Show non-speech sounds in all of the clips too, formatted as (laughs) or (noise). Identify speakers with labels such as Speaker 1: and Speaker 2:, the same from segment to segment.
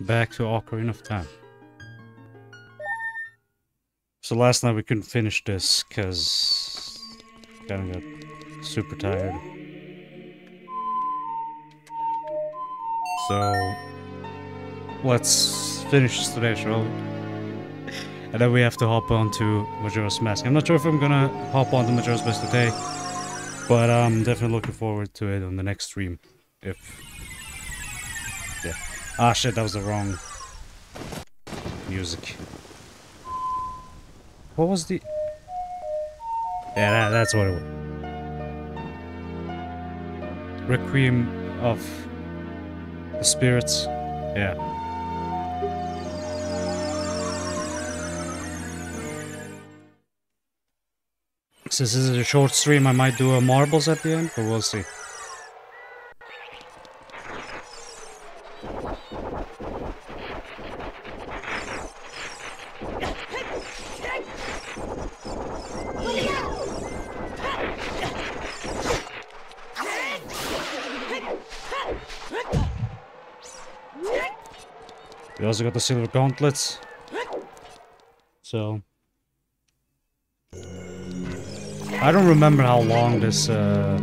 Speaker 1: back to Ocarina of Time. So last night we couldn't finish this because kind of got super tired. So let's finish this today, shall we? And then we have to hop on to Majora's Mask. I'm not sure if I'm gonna hop on to Majora's Mask today, but I'm definitely looking forward to it on the next stream. If. Ah shit, that was the wrong music. What was the... Yeah, that, that's what it was. Requiem of the Spirits. Yeah. Since this is a short stream, I might do a marbles at the end, but we'll see. Also got the silver gauntlets. So... I don't remember how long this uh,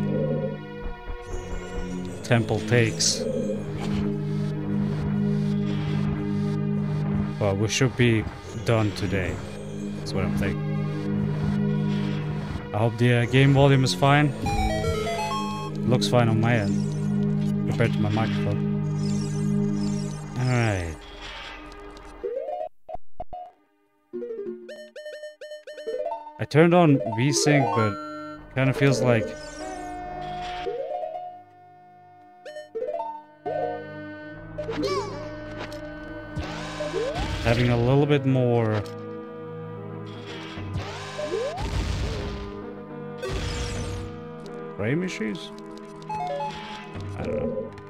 Speaker 1: temple takes. But we should be done today. That's what I'm thinking. I hope the uh, game volume is fine. Looks fine on my end compared to my microphone. Turned on VSync, but kind of feels like having a little bit more frame issues. I don't know.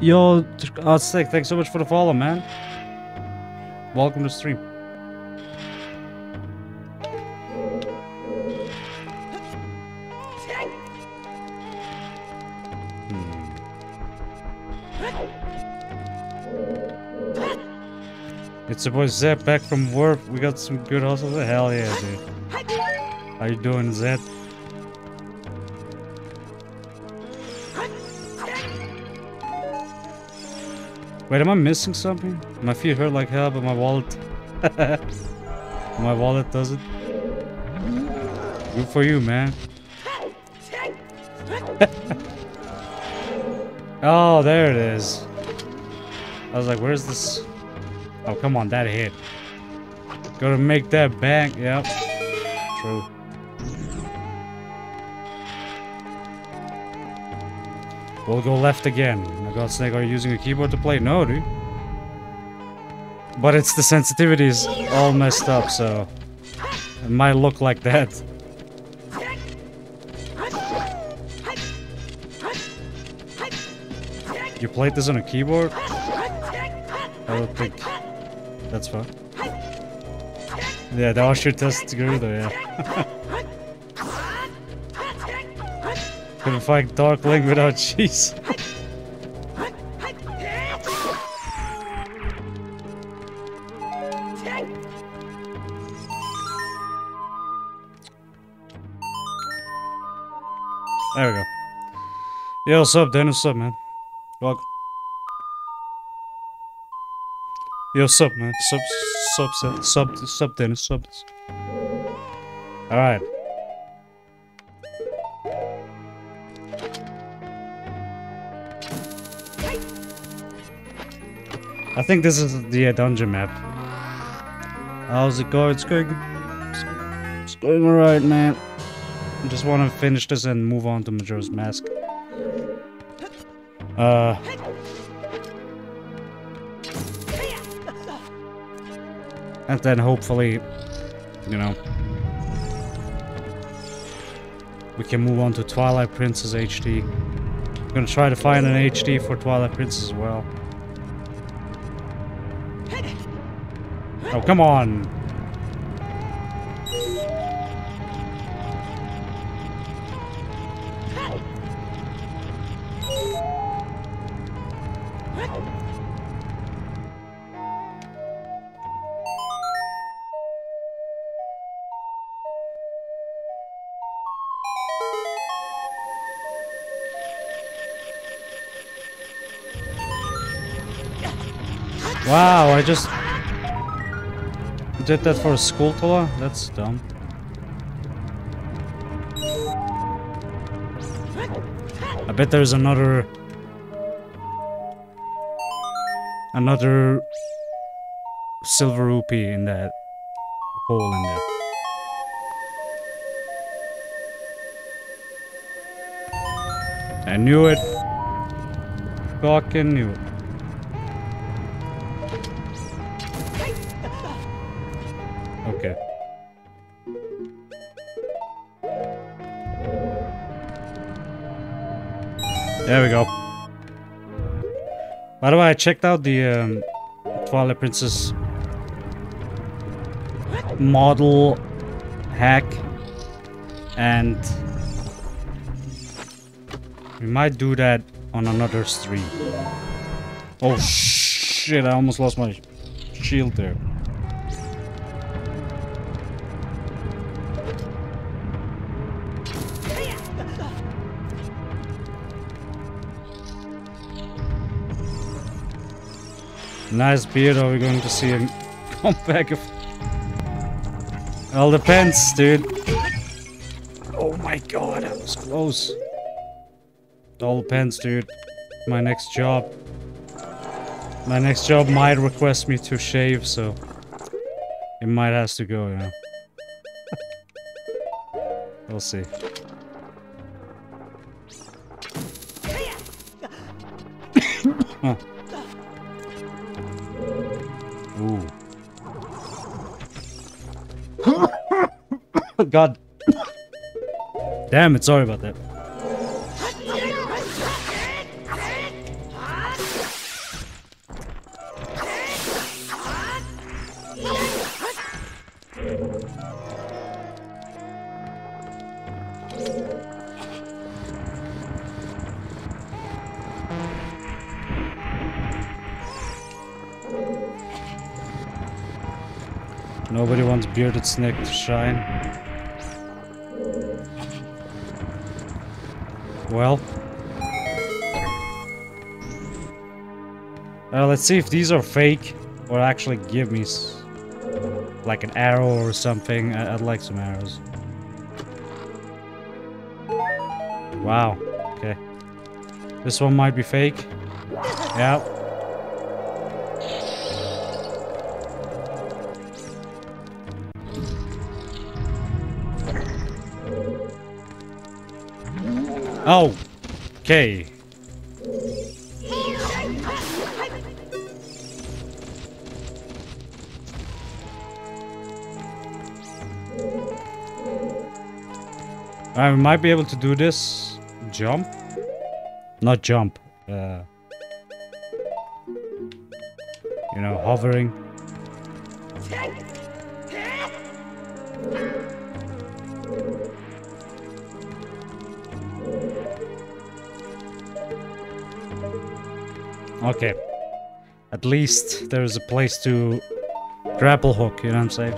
Speaker 1: Yo, oh, sick. Thanks so much for the follow, man. Welcome to stream. Hmm. It's your boy Zed back from work. We got some good hustle. Hell yeah, dude. How you doing, Zed? Wait, am I missing something? My feet hurt like hell, but my wallet... (laughs) my wallet doesn't. Good for you, man. (laughs) oh, there it is. I was like, where's this... Oh, come on, that hit. Gotta make that bank. Yep. We'll go left again. My god, Snake, are you using a keyboard to play? No, dude. But it's the sensitivity is all messed up, so... It might look like that. You played this on a keyboard? I don't think... That's fine. Yeah, the Usher test grew though, yeah. (laughs) Couldn't fight Dark Link without (laughs) cheese. there we go. Yo, what's up, Dennis? What's up, man? Welcome. Yo, what's up, man? Sub, sub, sub, sub, Dennis, sub. Alright. I think this is the uh, dungeon map. How's it going? It's going... It's going alright, man. I just want to finish this and move on to Majora's Mask. Uh... And then hopefully, you know, we can move on to Twilight Princess HD. I'm gonna try to find an HD for Twilight Princess as well. Oh, come on. Wow, I just did that for a Skulltula? That's dumb. I bet there's another... Another silver rupee in that hole in there. I knew it. Fucking knew it. There we go. By the way, I checked out the um, Twilight Princess model hack and we might do that on another stream. Oh shit, I almost lost my shield there. Nice beard, are we going to see him come (laughs) back? All depends, dude. Oh my god, that was close. All depends, dude. My next job. My next job might request me to shave, so... It might has to go, you know. (laughs) we'll see. God. Damn it, sorry about that. Nobody wants bearded snake to shine. Well. Uh, let's see if these are fake or actually give me like an arrow or something. I I'd like some arrows. Wow. Okay. This one might be fake. Yeah. Oh. Okay. I might be able to do this jump. Not jump. Uh, you know, hovering. Okay. At least there's a place to grapple hook, you know what I'm saying?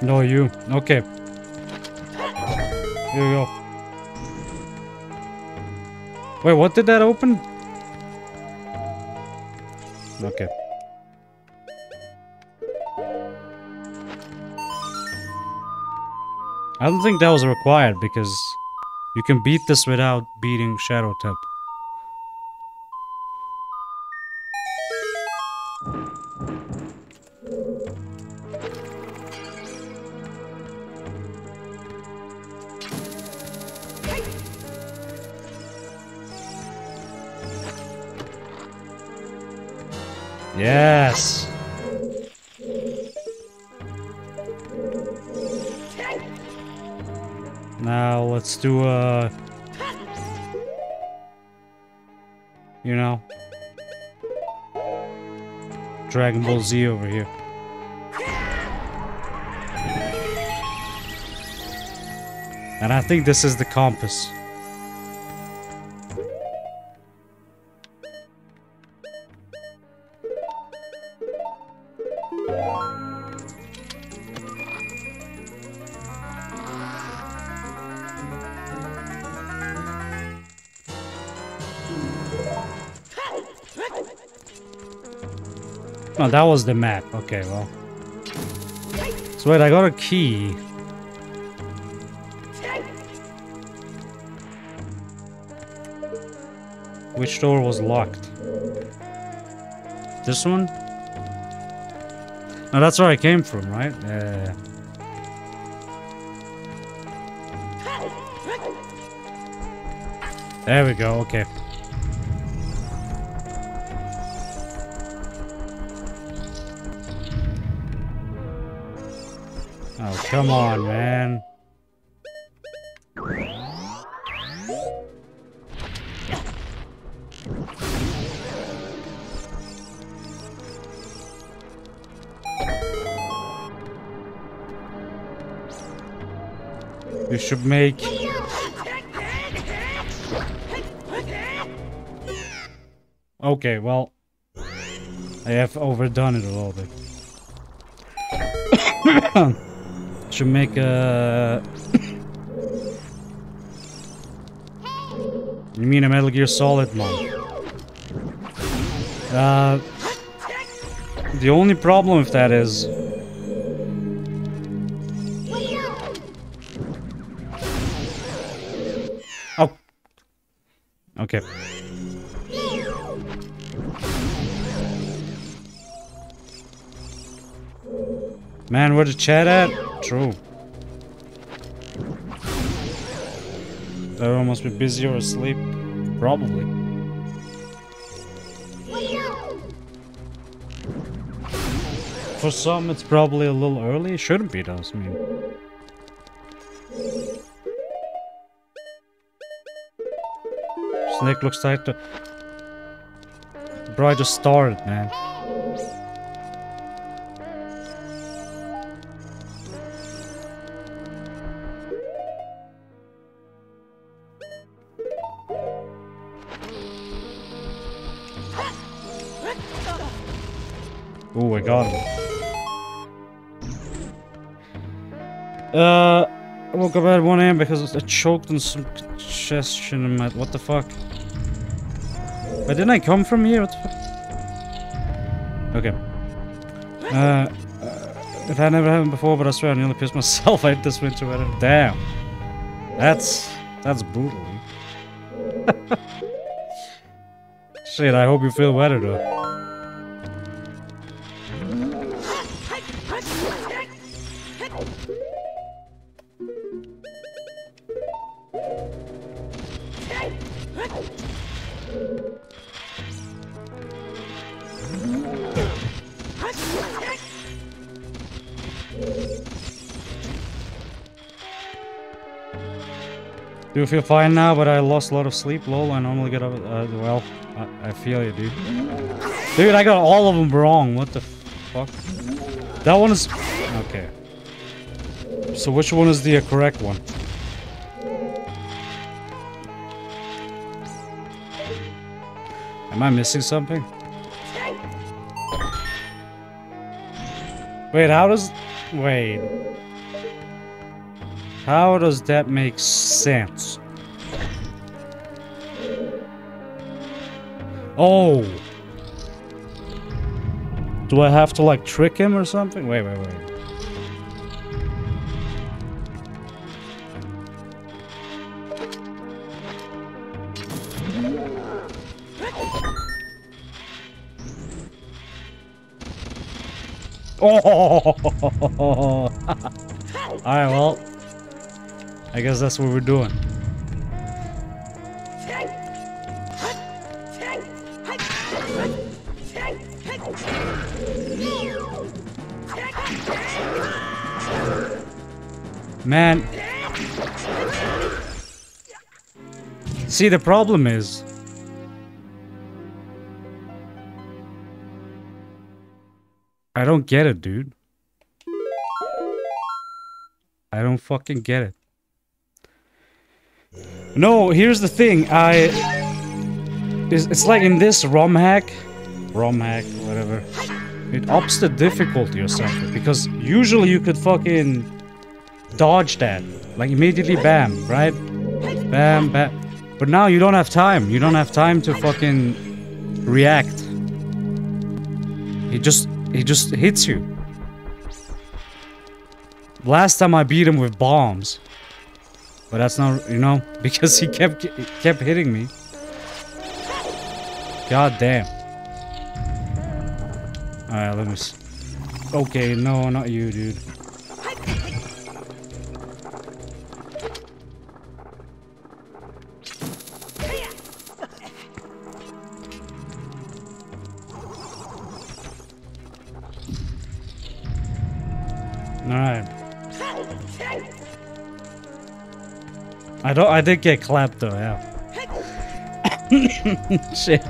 Speaker 1: No, you. Okay. Here we go. Wait, what did that open? I don't think that was required because you can beat this without beating Shadow Temple. Yes. Do a, uh, you know, Dragon Ball Z over here. And I think this is the compass. Oh, that was the map. Okay, well. So wait, I got a key. Which door was locked? This one? No, that's where I came from, right? Yeah. There we go, okay. Come on, man. You should make... Okay, well... I have overdone it a little bit. (laughs) (laughs) should make a... you mean a Metal Gear Solid mod? Uh... The only problem with that is... Oh. Okay. Man, where the chat at? True. Everyone must be busy or asleep. Probably. For some, it's probably a little early. It shouldn't be, though. I mean, Snake looks like the... Bro, I just started, man. I. Uh, I woke up at 1 a.m. because I choked on some congestion in my... What the fuck? Wait, didn't I come from here? What the fuck? Okay. Uh, it had never happened before, but I swear I nearly pissed myself (laughs) out this winter weather. Damn. That's... That's brutal. (laughs) Shit, I hope you feel better though. Feel fine now, but I lost a lot of sleep, lol. I normally get up, uh, well, I, I, feel you, dude. Dude, I got all of them wrong. What the fuck? That one is... Okay. So which one is the correct one? Am I missing something? Wait, how does... Wait. How does that make sense? Oh! Do I have to, like, trick him or something? Wait, wait, wait. Oh! (laughs) Alright, well. I guess that's what we're doing. Man. See, the problem is... I don't get it, dude. I don't fucking get it. No, here's the thing. I... It's, it's like in this ROM hack... ROM hack, whatever. It ups the difficulty or something. Because usually you could fucking... Dodge that. Like immediately bam, right? Bam, bam. But now you don't have time. You don't have time to fucking... React. He just he just hits you. Last time I beat him with bombs. But that's not, you know, (laughs) because he kept kept hitting me. God damn. Alright, let me. Okay, no, not you, dude. Alright. I don't I did get clapped though, yeah. (laughs) Shit.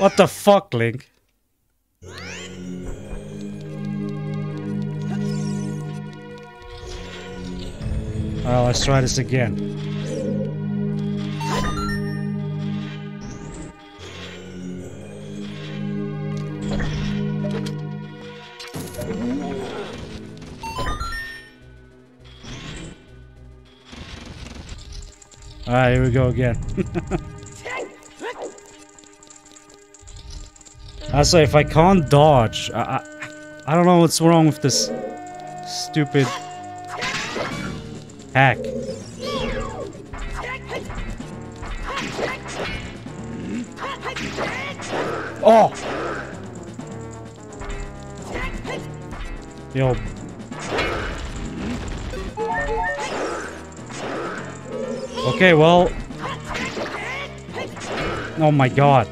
Speaker 1: What the fuck, Link? Well, let's try this again. Here we go again. (laughs) I say, if I can't dodge, I, I, I don't know what's wrong with this stupid hack. Oh! Yo. Okay, well... Oh my god.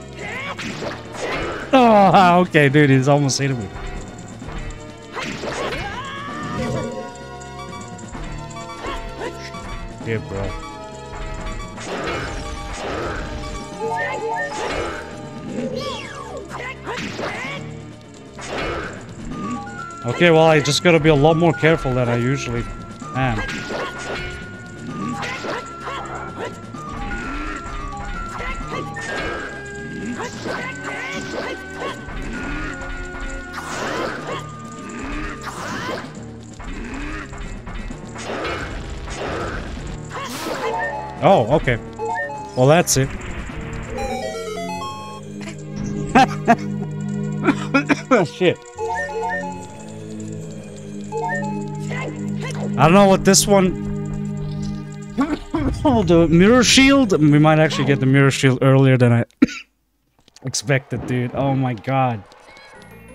Speaker 1: Oh, okay, dude, he's almost hitting me. Yeah, bro. Okay, well, I just gotta be a lot more careful than I usually am. Oh, okay. Well, that's it. (coughs) Shit. I don't know what this one... (coughs) oh, the mirror shield? We might actually get the mirror shield earlier than I (coughs) expected, dude. Oh my god.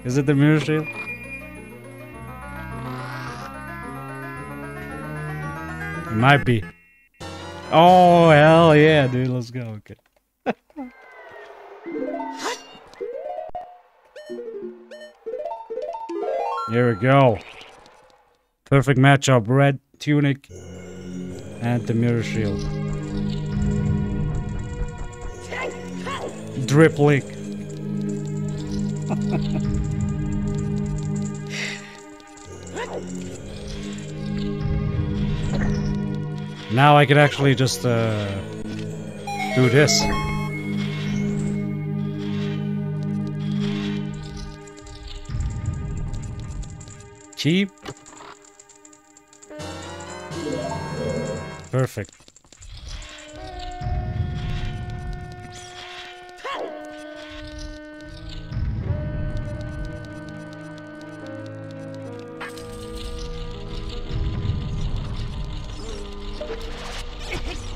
Speaker 1: Is it the mirror shield? It might be. Oh, hell yeah, dude. Let's go. Okay. Here we go. Perfect matchup. Red tunic and the mirror shield. Drip link. Now I can actually just uh, do this. Cheap. Perfect.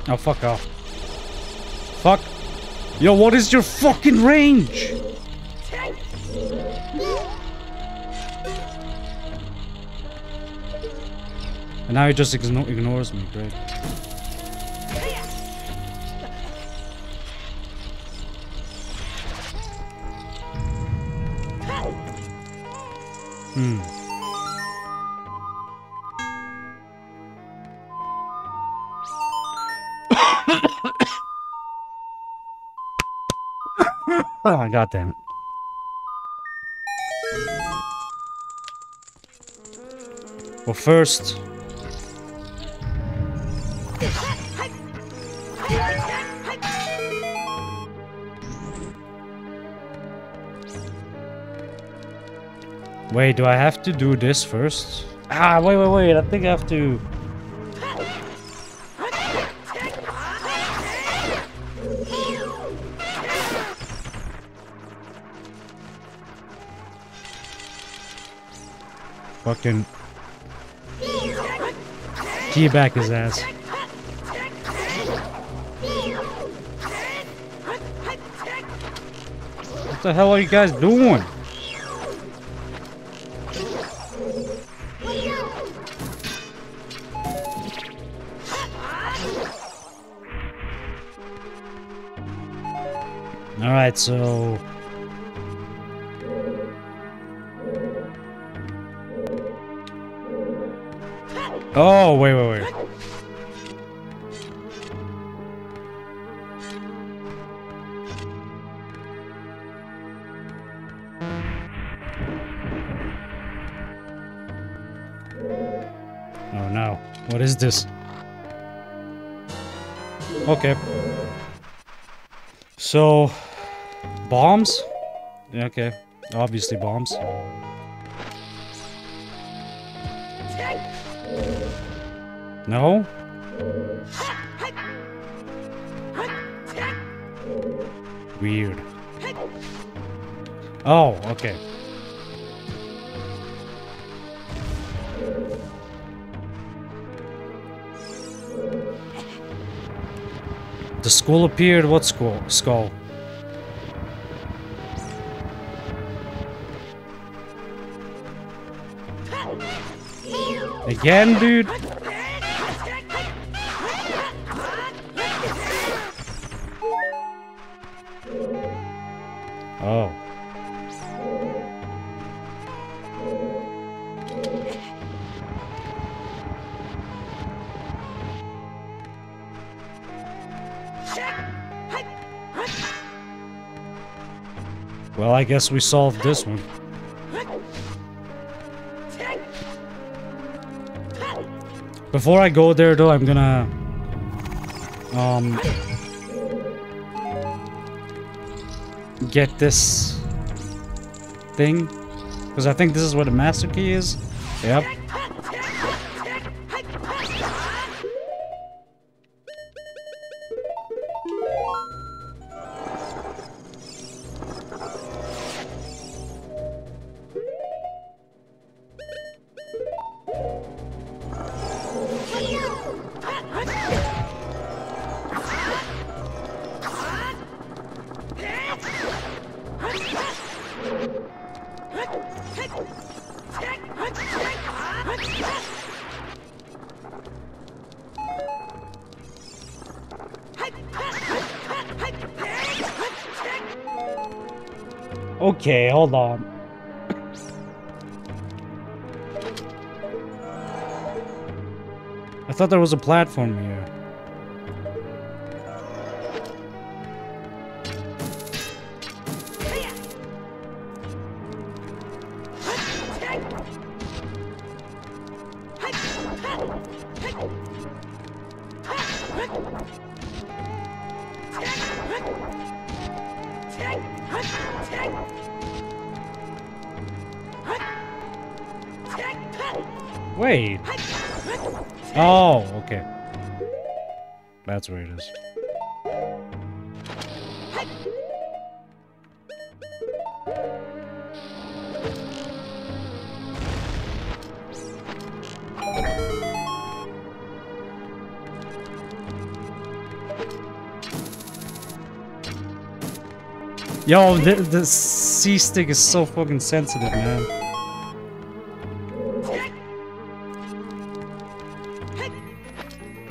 Speaker 1: Oh, fuck off. Fuck. Yo, what is your fucking range? And now he just ignores me, great. Oh, god damn it. Well, first... Wait, do I have to do this first? Ah, wait, wait, wait. I think I have to... Fucking key back his ass. What the hell are you guys doing? Alright, so... Oh, wait, wait, wait. Oh no. What is this? Okay. So, bombs? Okay. Obviously bombs. No? Weird. Oh, okay. The skull appeared. What skull? Skull. Again, dude? Guess we solved this one. Before I go there, though, I'm gonna... Um... Get this... Thing. Because I think this is where the master key is. Yep. Thought there was a platform here. Wait. Oh, okay. That's where it is. Yo, the, the C stick is so fucking sensitive, man.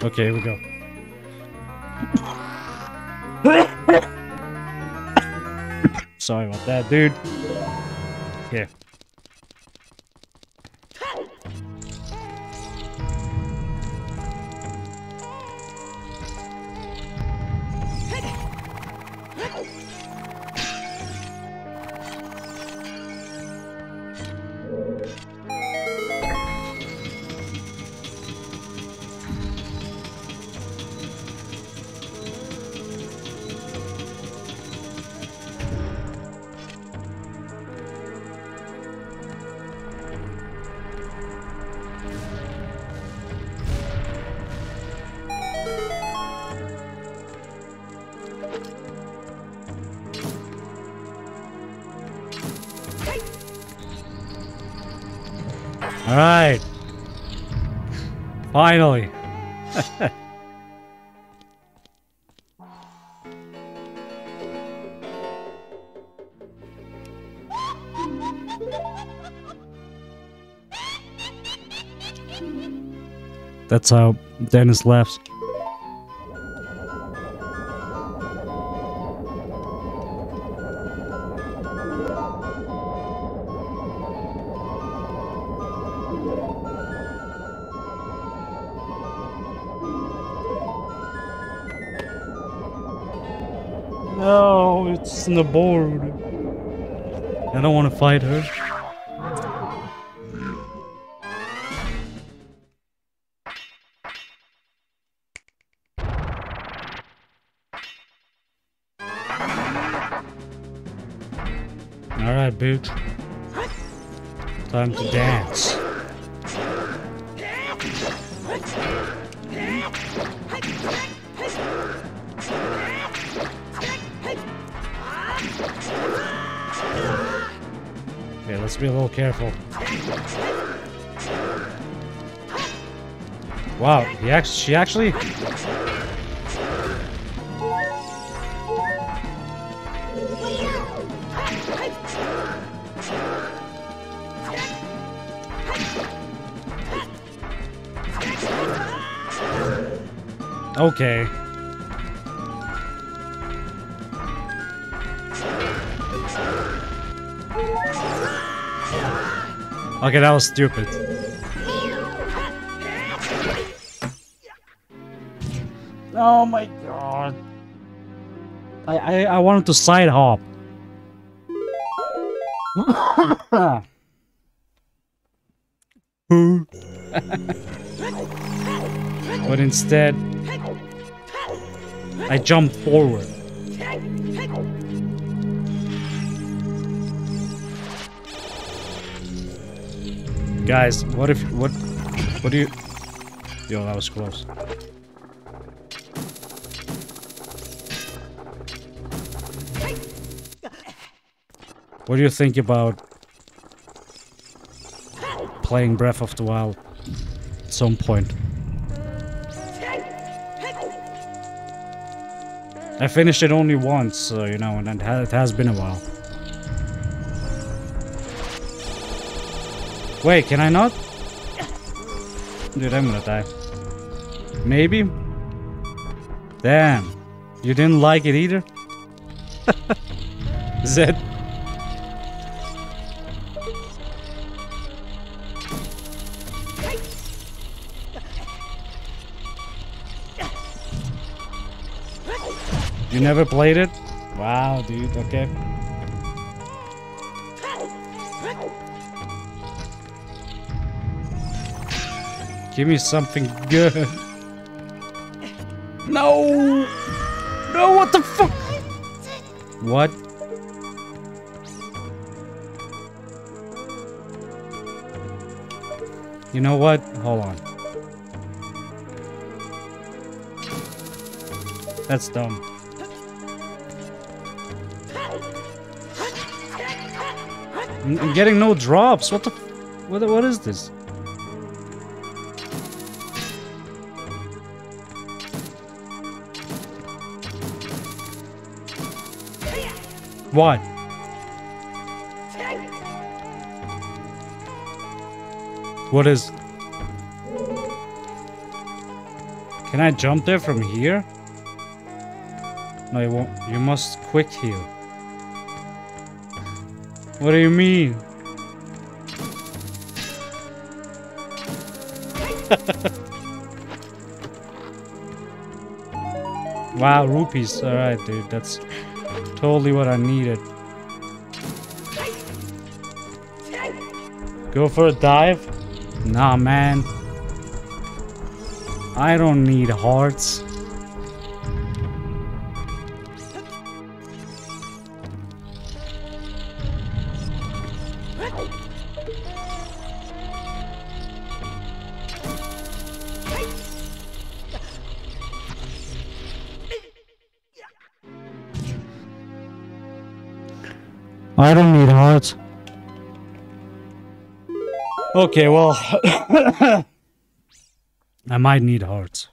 Speaker 1: Okay, here we go. (laughs) Sorry about that, dude. Finally. (laughs) That's how Dennis left. The board. I don't want to fight her. He she actually... Okay. Okay, that was stupid. Oh my god. I I, I wanted to side hop. (laughs) but instead, I jumped forward. Guys, what if what what do you Yo, that was close. What do you think about playing Breath of the Wild at some point? I finished it only once, so, you know, and it, has been a while. Wait, can I not? Dude, I'm gonna die. Maybe? Damn. You didn't like it either? (laughs) Zed? You never played it? Wow, dude, okay. Give me something good. No! No, what the fuck? What? You know what? Hold on. That's dumb. I'm getting no drops. What the? What? What is this? What? What is? Can I jump there from here? No, you won't. You must quick heal. What do you mean? (laughs) wow, rupees. Alright, dude. That's totally what I needed. Go for a dive? Nah, man. I don't need hearts. Okay, well, (laughs) I might need hearts.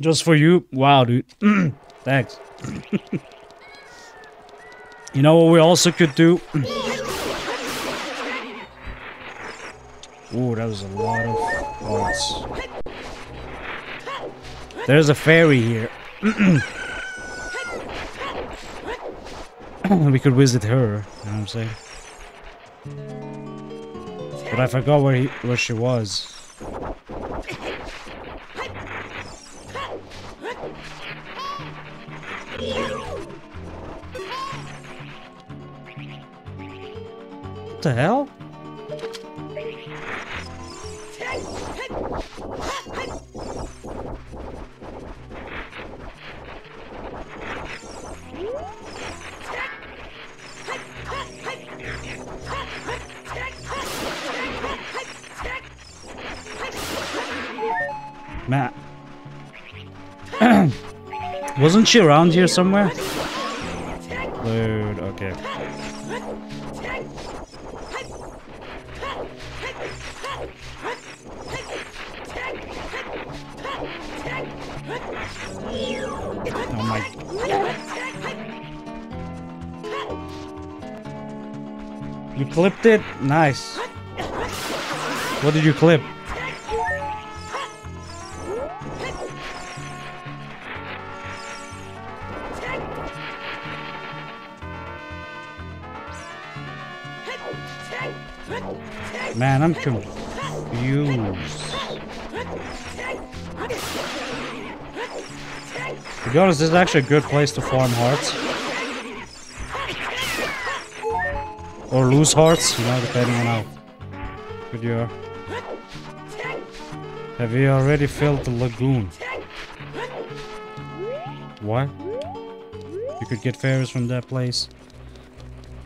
Speaker 1: Just for you? Wow, dude. (clears throat) Thanks. (laughs) you know what we also could do? (clears throat) Ooh, that was a lot of hearts. There's a fairy here. (clears throat) we could visit her, you know what I'm saying? But I forgot where he, where she was. She around here somewhere? Dude, okay. Oh my. You clipped it? Nice. What did you clip? Man, I'm confused. To be honest, this is actually a good place to farm hearts. Or lose hearts, you know, depending on how good you are. Have you already filled the lagoon? What? You could get fairies from that place.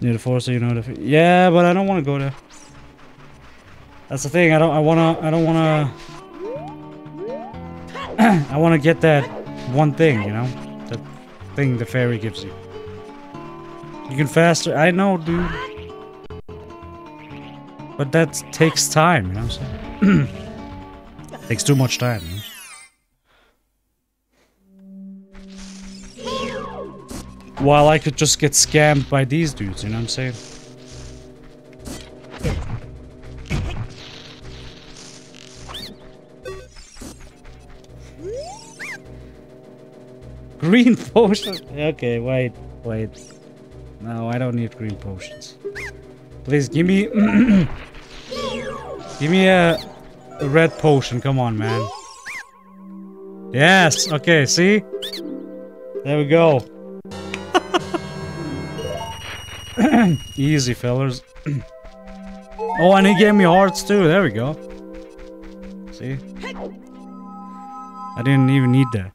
Speaker 1: Near the forest, you know the. Yeah, but I don't want to go there. That's the thing. I don't. I wanna. I don't wanna. (clears throat) I wanna get that one thing. You know, that thing the fairy gives you. You can faster. I know, dude. But that takes time. You know what I'm saying? (clears throat) takes too much time. You know? While I could just get scammed by these dudes. You know what I'm saying? Green (laughs) potion. Okay, wait, wait. No, I don't need green potions. Please give me, (clears throat) give me a, a red potion. Come on, man. Yes. Okay. See. There we go. (clears throat) Easy, fellas. (clears throat) oh, and he gave me hearts too. There we go. See? I didn't even need that.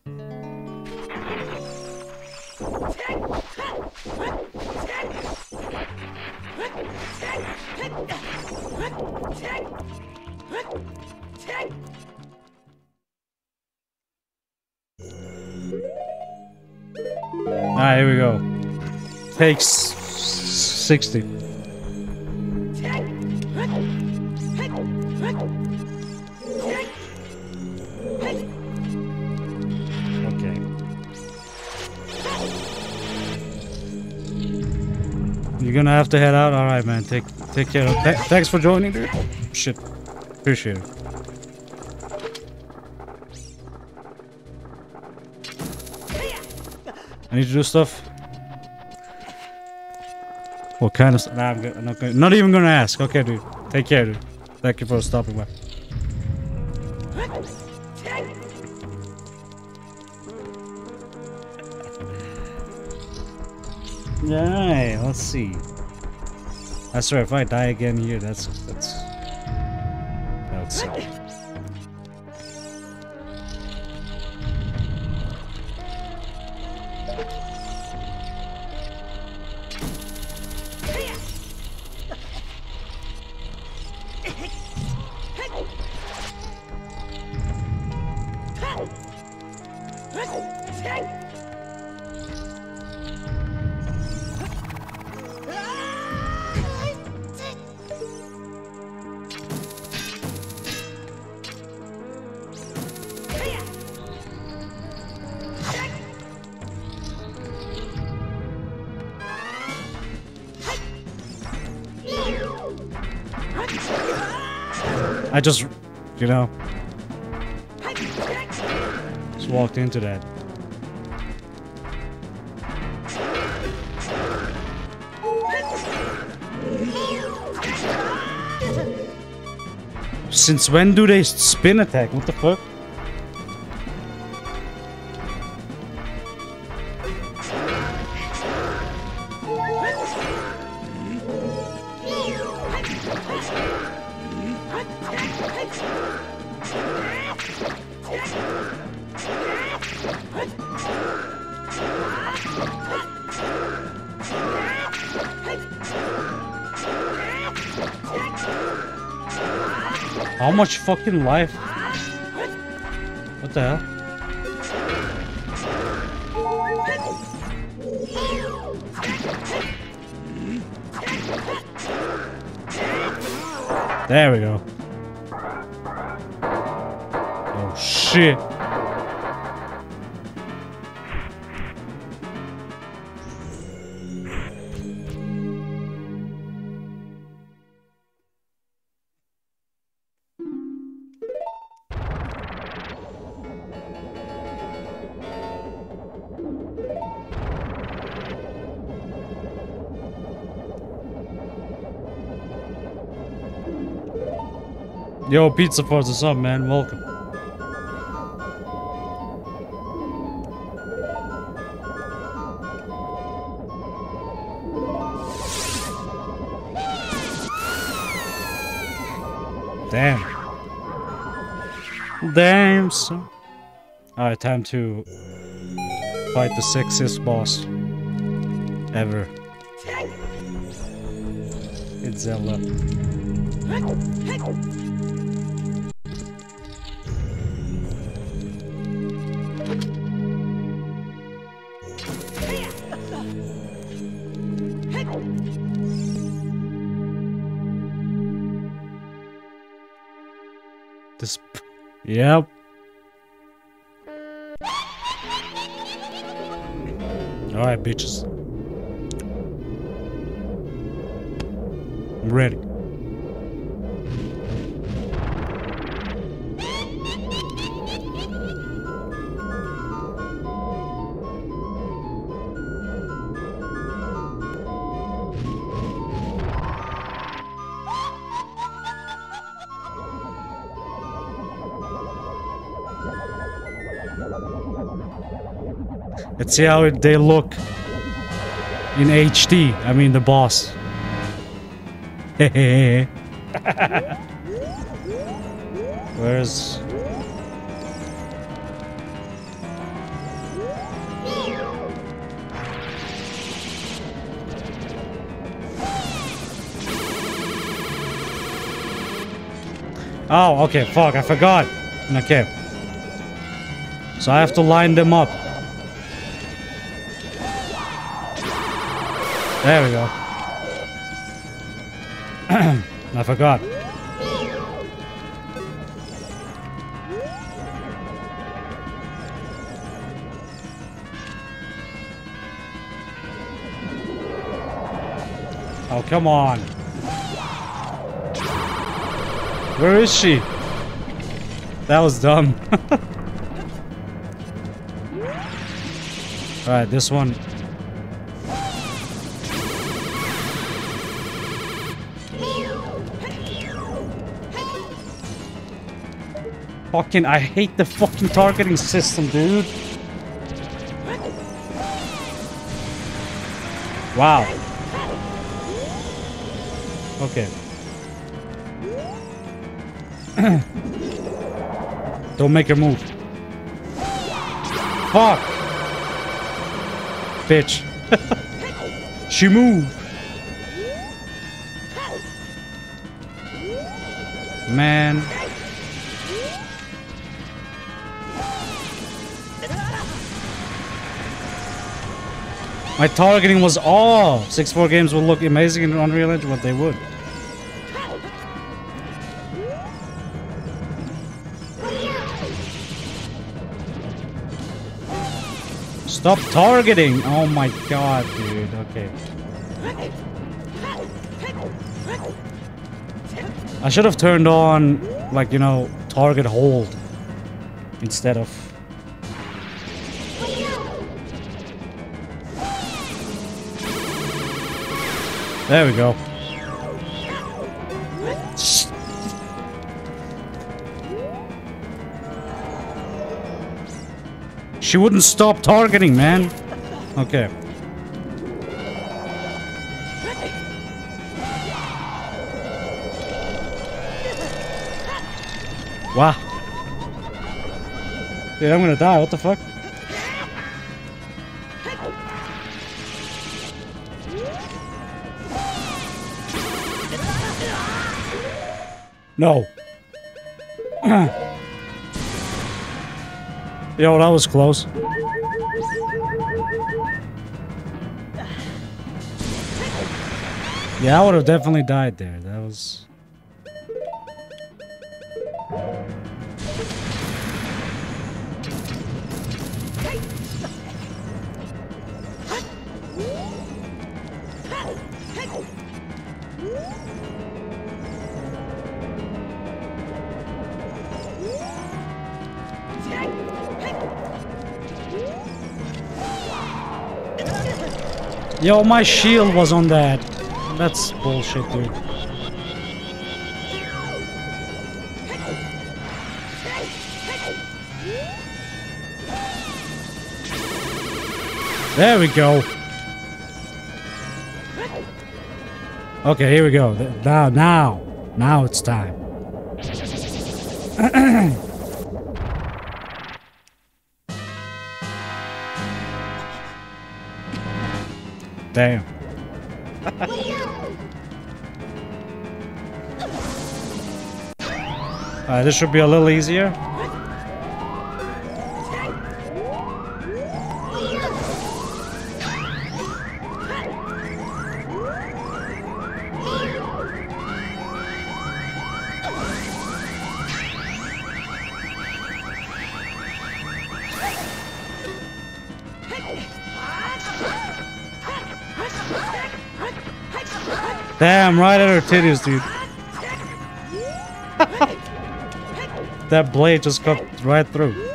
Speaker 1: Takes 60. Okay. You're gonna have to head out? Alright, man. Take take care. Of, th thanks for joining, dude. Shit. Appreciate it. I need to do stuff. What kind of? Nah, I'm, good. I'm not, gonna, not even gonna ask. Okay, dude. Take care, dude. Thank you for stopping by. Alright, let's see. I swear, if I die again here, that's I just, you know, just walked into that. Since when do they spin attack? What the fuck? Much fucking life? What the hell? There we go. Oh shit. Yo, Pizza Force, what's up, man? Welcome. Damn. Damn, son. Alright, time to fight the sexiest boss ever. It's Zelda. Bitches. I'm ready. Let's see how they look in HD. I mean, the boss. (laughs) Where's... Oh, okay, fuck, I forgot. Okay. So I have to line them up. There we go. (clears throat) I forgot. Oh, come on. Where is she? That was dumb. (laughs) Alright, this one. Fucking, I hate the fucking targeting system, dude. Wow. Okay. (clears throat) Don't make her move. Fuck! Bitch. (laughs) she moved. Man. My targeting was off. 6-4 games would look amazing in Unreal Engine, but they would. Stop targeting! Oh my god, dude. Okay. I should have turned on like, you know, target hold instead of There we go. She wouldn't stop targeting, man. Okay. Wow. Dude, I'm gonna die. What the fuck? No. (clears throat) Yo, that was close. Yeah, I would have definitely died there. That was... Yo, my shield was on that. That's bullshit, dude. There we go. Okay, here we go. Now, now, now it's time. (clears throat) Damn. this should be a little easier. Damn, right at her titties, dude. (laughs) that blade just cut right through.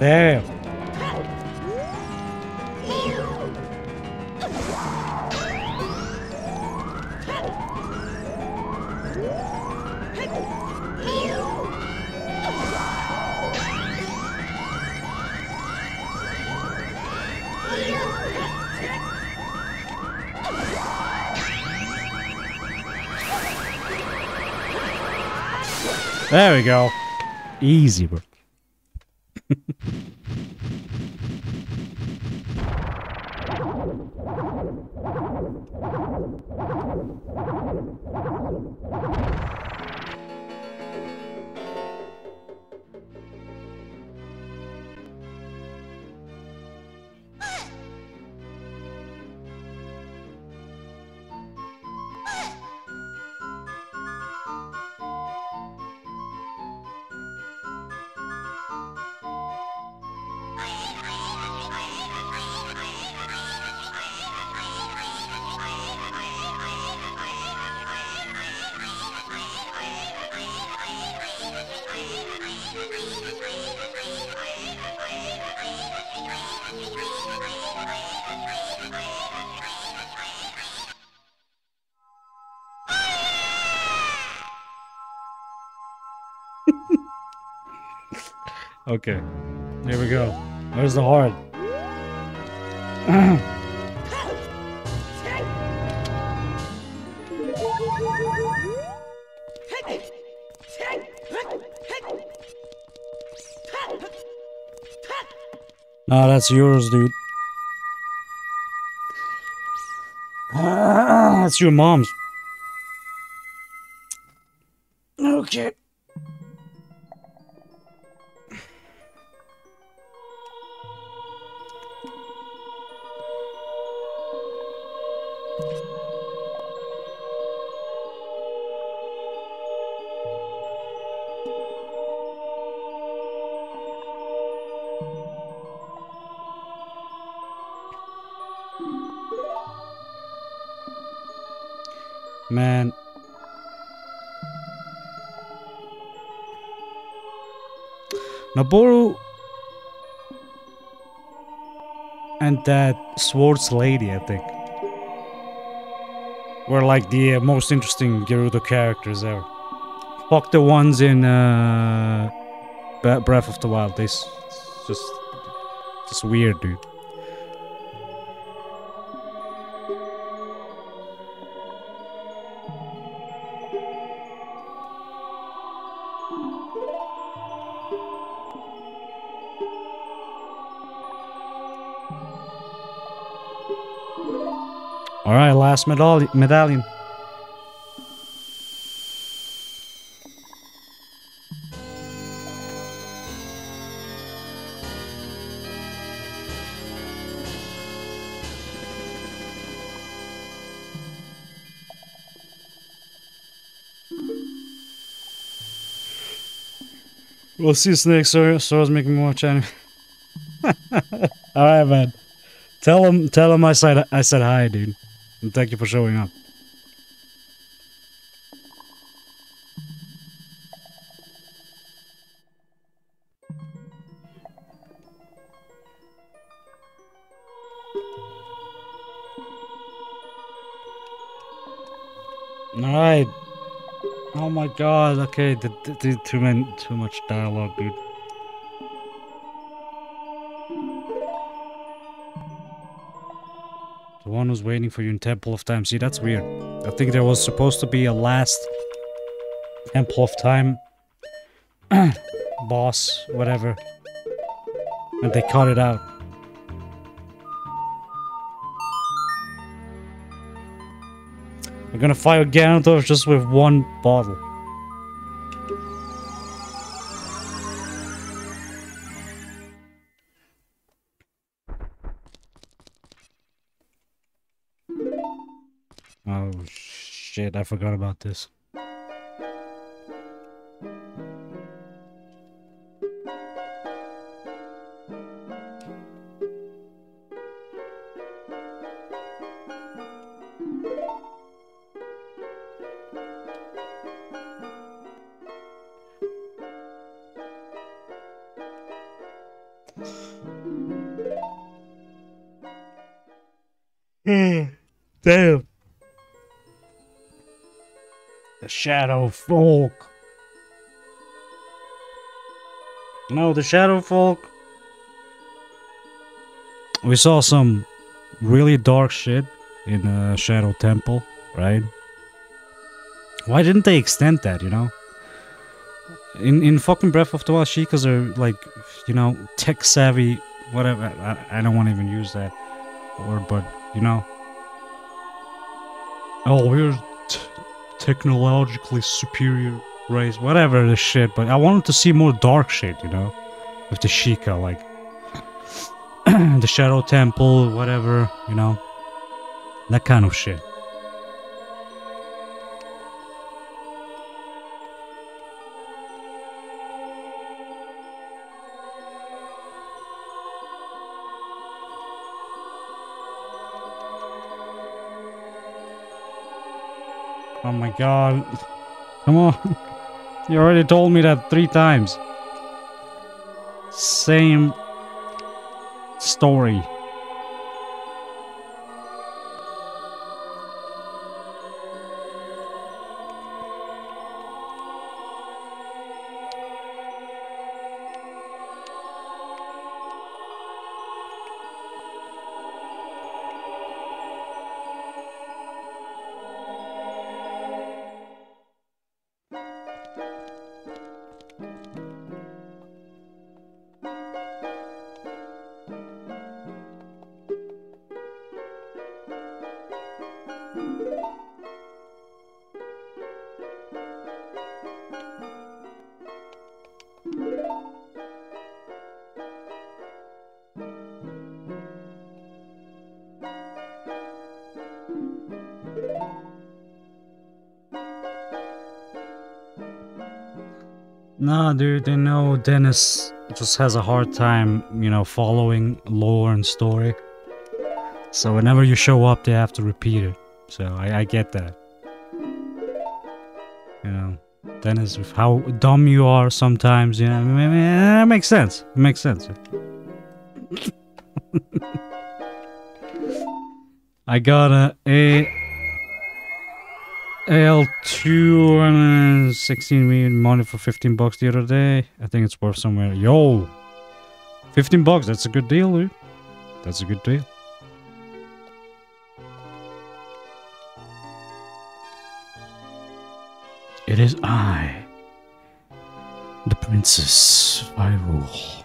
Speaker 1: Damn. There we go. Easy, bro. Okay. Here we go. Where's the heart? No, that's yours, dude. (coughs) that's your mom's. Nabooru and that Swords Lady, I think, were like the uh, most interesting Gerudo characters ever. Fuck the ones in uh, Breath of the Wild. They s- just, just weird, dude. Last medall- medallion. We'll see Snake. Sorry, Sora's making more channel. (laughs) All right, man. Tell him, tell him I said I said hi, dude. And thank you for showing up. All right. Oh my god. Okay, too many, too much dialogue, dude. The one who's waiting for you in Temple of Time. See, that's weird. I think there was supposed to be a last Temple of Time (clears throat) boss, whatever. And they cut it out. We're gonna fight Ganondorf just with one bottle. Shit, I forgot about this. Shadow Folk. No, the Shadow Folk. We saw some really dark shit in uh, Shadow Temple, right? Why didn't they extend that, you know? In in fucking Breath of the Wild, Sheikahs are like, you know, tech savvy, whatever. I, I don't want to even use that word, but you know. Oh, we're t- technologically superior race, whatever the shit. But I wanted to see more dark shit, you know, with the Sheikah, like (clears throat) the Shadow Temple, whatever, you know, that kind of shit. Oh my god. Come on. (laughs) You already told me that three times. Same story. Dude, they know Dennis just has a hard time, you know, following lore and story. So whenever you show up, they have to repeat it. So I, I get that. You know, Dennis, with how dumb you are sometimes, you know, I mean, that makes sense. It makes sense. (laughs) I got a A AL2 and 16 million money for 15 bucks the other day. I think it's worth somewhere. Yo! 15 bucks, that's a good deal, dude. That's a good deal. It is I, the Princess Hyrule.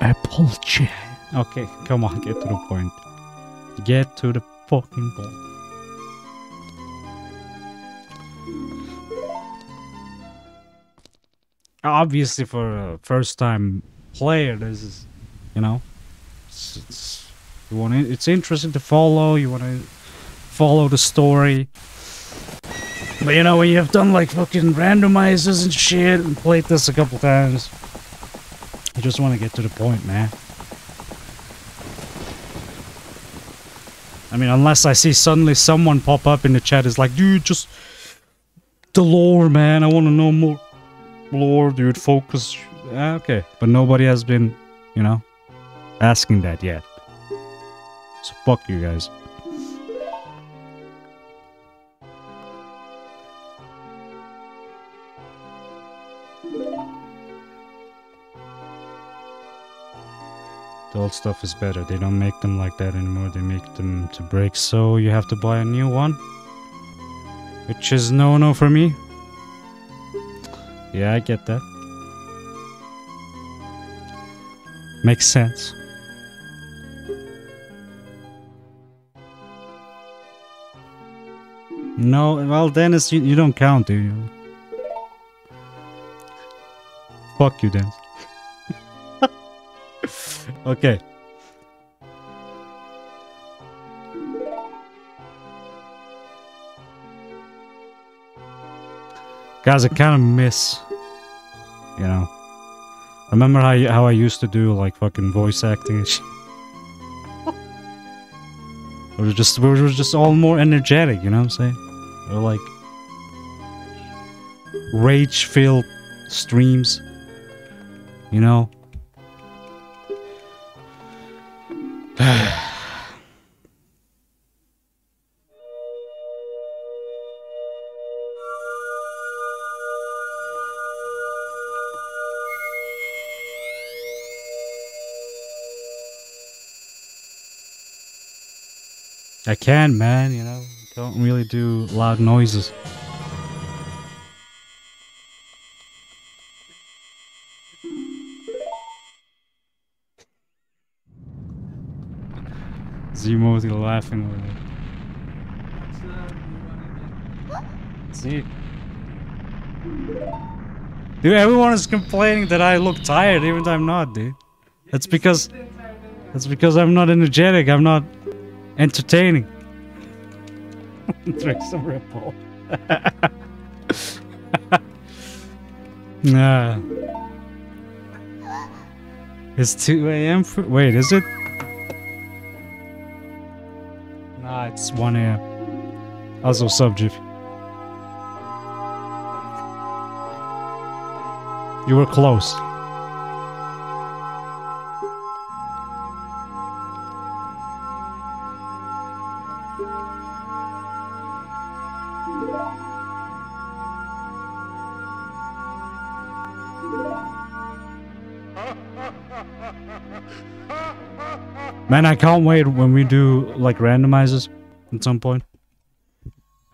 Speaker 1: Applejack. Okay, come on, get to the point. Get to the fucking point. Obviously, for a first-time player, this is, you know, it's, it's you want it, it's interesting to follow. You want to follow the story. But you know, when you have done like fucking randomizers and shit and played this a couple times, you just want to get to the point, man. I mean, unless I see suddenly someone pop up in the chat is like, dude, just the lore, man. I want to know more lore, dude. Focus. Ah, okay, but nobody has been, you know, asking that yet. So fuck you guys. Old stuff is better. They don't make them like that anymore. They make them to break, so you have to buy a new one. Which is no-no for me. Yeah, I get that. Makes sense. No, well, Dennis, you, you don't count, do you? Fuck you, Dennis. (laughs) okay. Guys, I kind of miss, you know. Remember how how I used to do like fucking voice acting and we were just we were just all more energetic, you know what I'm saying? Or like rage filled streams. You know? I can, man, you know. Don't really do loud noises. Zemo laughing with it. See? Dude, everyone is complaining that I look tired even though I'm not, dude. That's because that's because I'm not energetic. I'm not entertaining. Drink some Red Bull. (laughs) nah. It's 2 a.m. Wait, is it? It's 1 a.m. Also subject. You were close. Man, I can't wait when we do like randomizers at some point.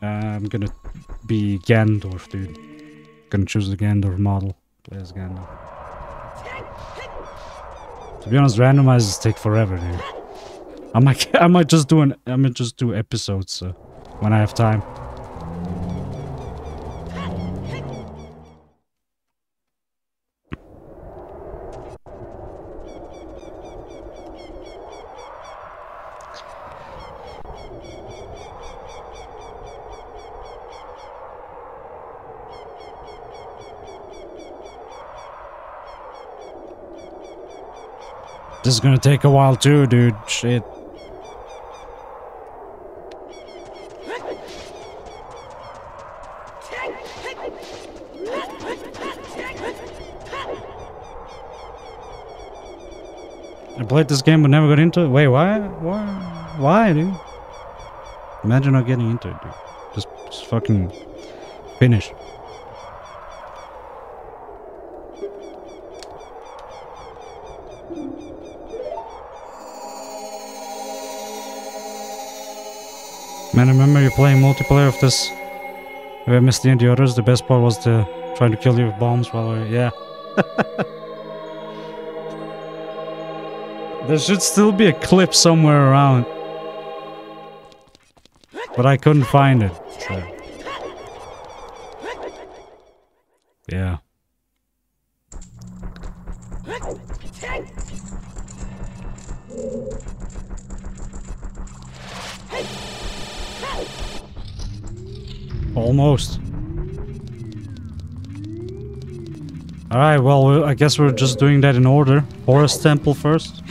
Speaker 1: Uh, I'm gonna be Gandorf, dude. Gonna choose the Gandorf model. Play as Gandalf. To be honest, randomizers take forever, dude. I might, (laughs) I might just do an, I might just do episodes uh, when I have time. This is gonna take a while too, dude. Shit. I played this game but never got into it. Wait, why? Why? Why, dude? Imagine not getting into it, dude. Just, just fucking finish. Man, I remember you playing multiplayer of this. I missed the, the others. The best part was the trying to kill you with bombs while I, yeah. (laughs) there should still be a clip somewhere around. But I couldn't find it. Alright, well, I guess we're just doing that in order. Forest Temple first.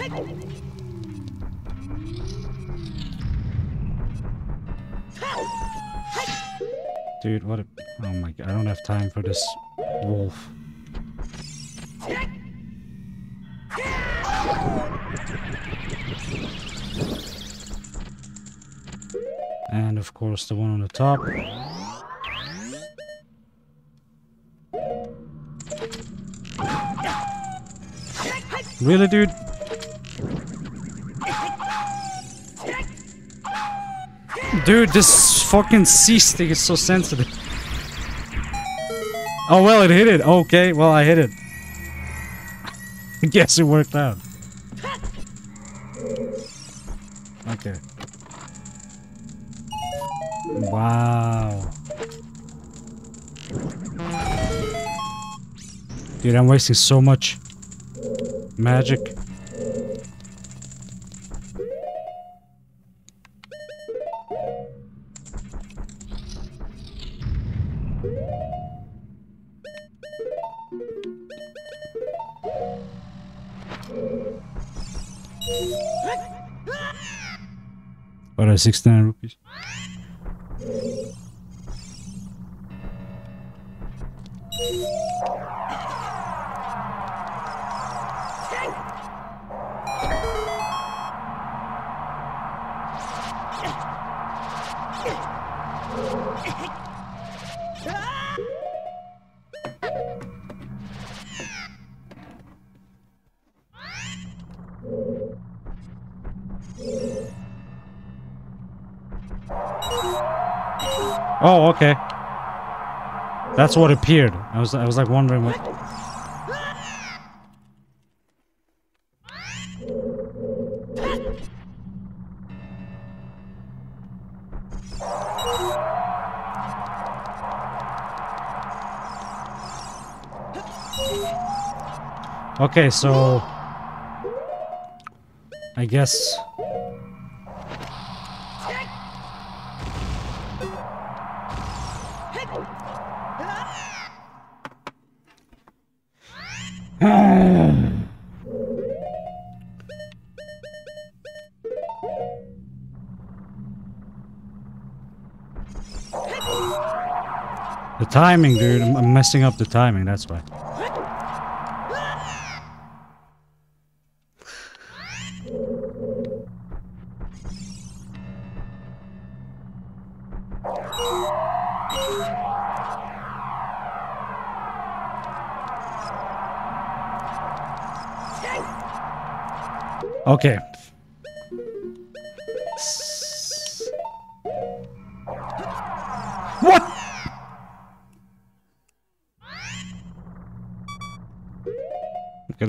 Speaker 1: Dude, what a... Oh my god, I don't have time for this wolf. And of course the one on the top. Really, dude? Dude, this fucking C stick is so sensitive. Oh, well, it hit it. Okay, well, I hit it. (laughs) I guess it worked out. Okay. Wow. Dude, I'm wasting so much magic. What are 69 That's what appeared. I was I was like wondering what Okay, so I guess The timing, dude. I'm I'm messing up the timing, that's why. Okay.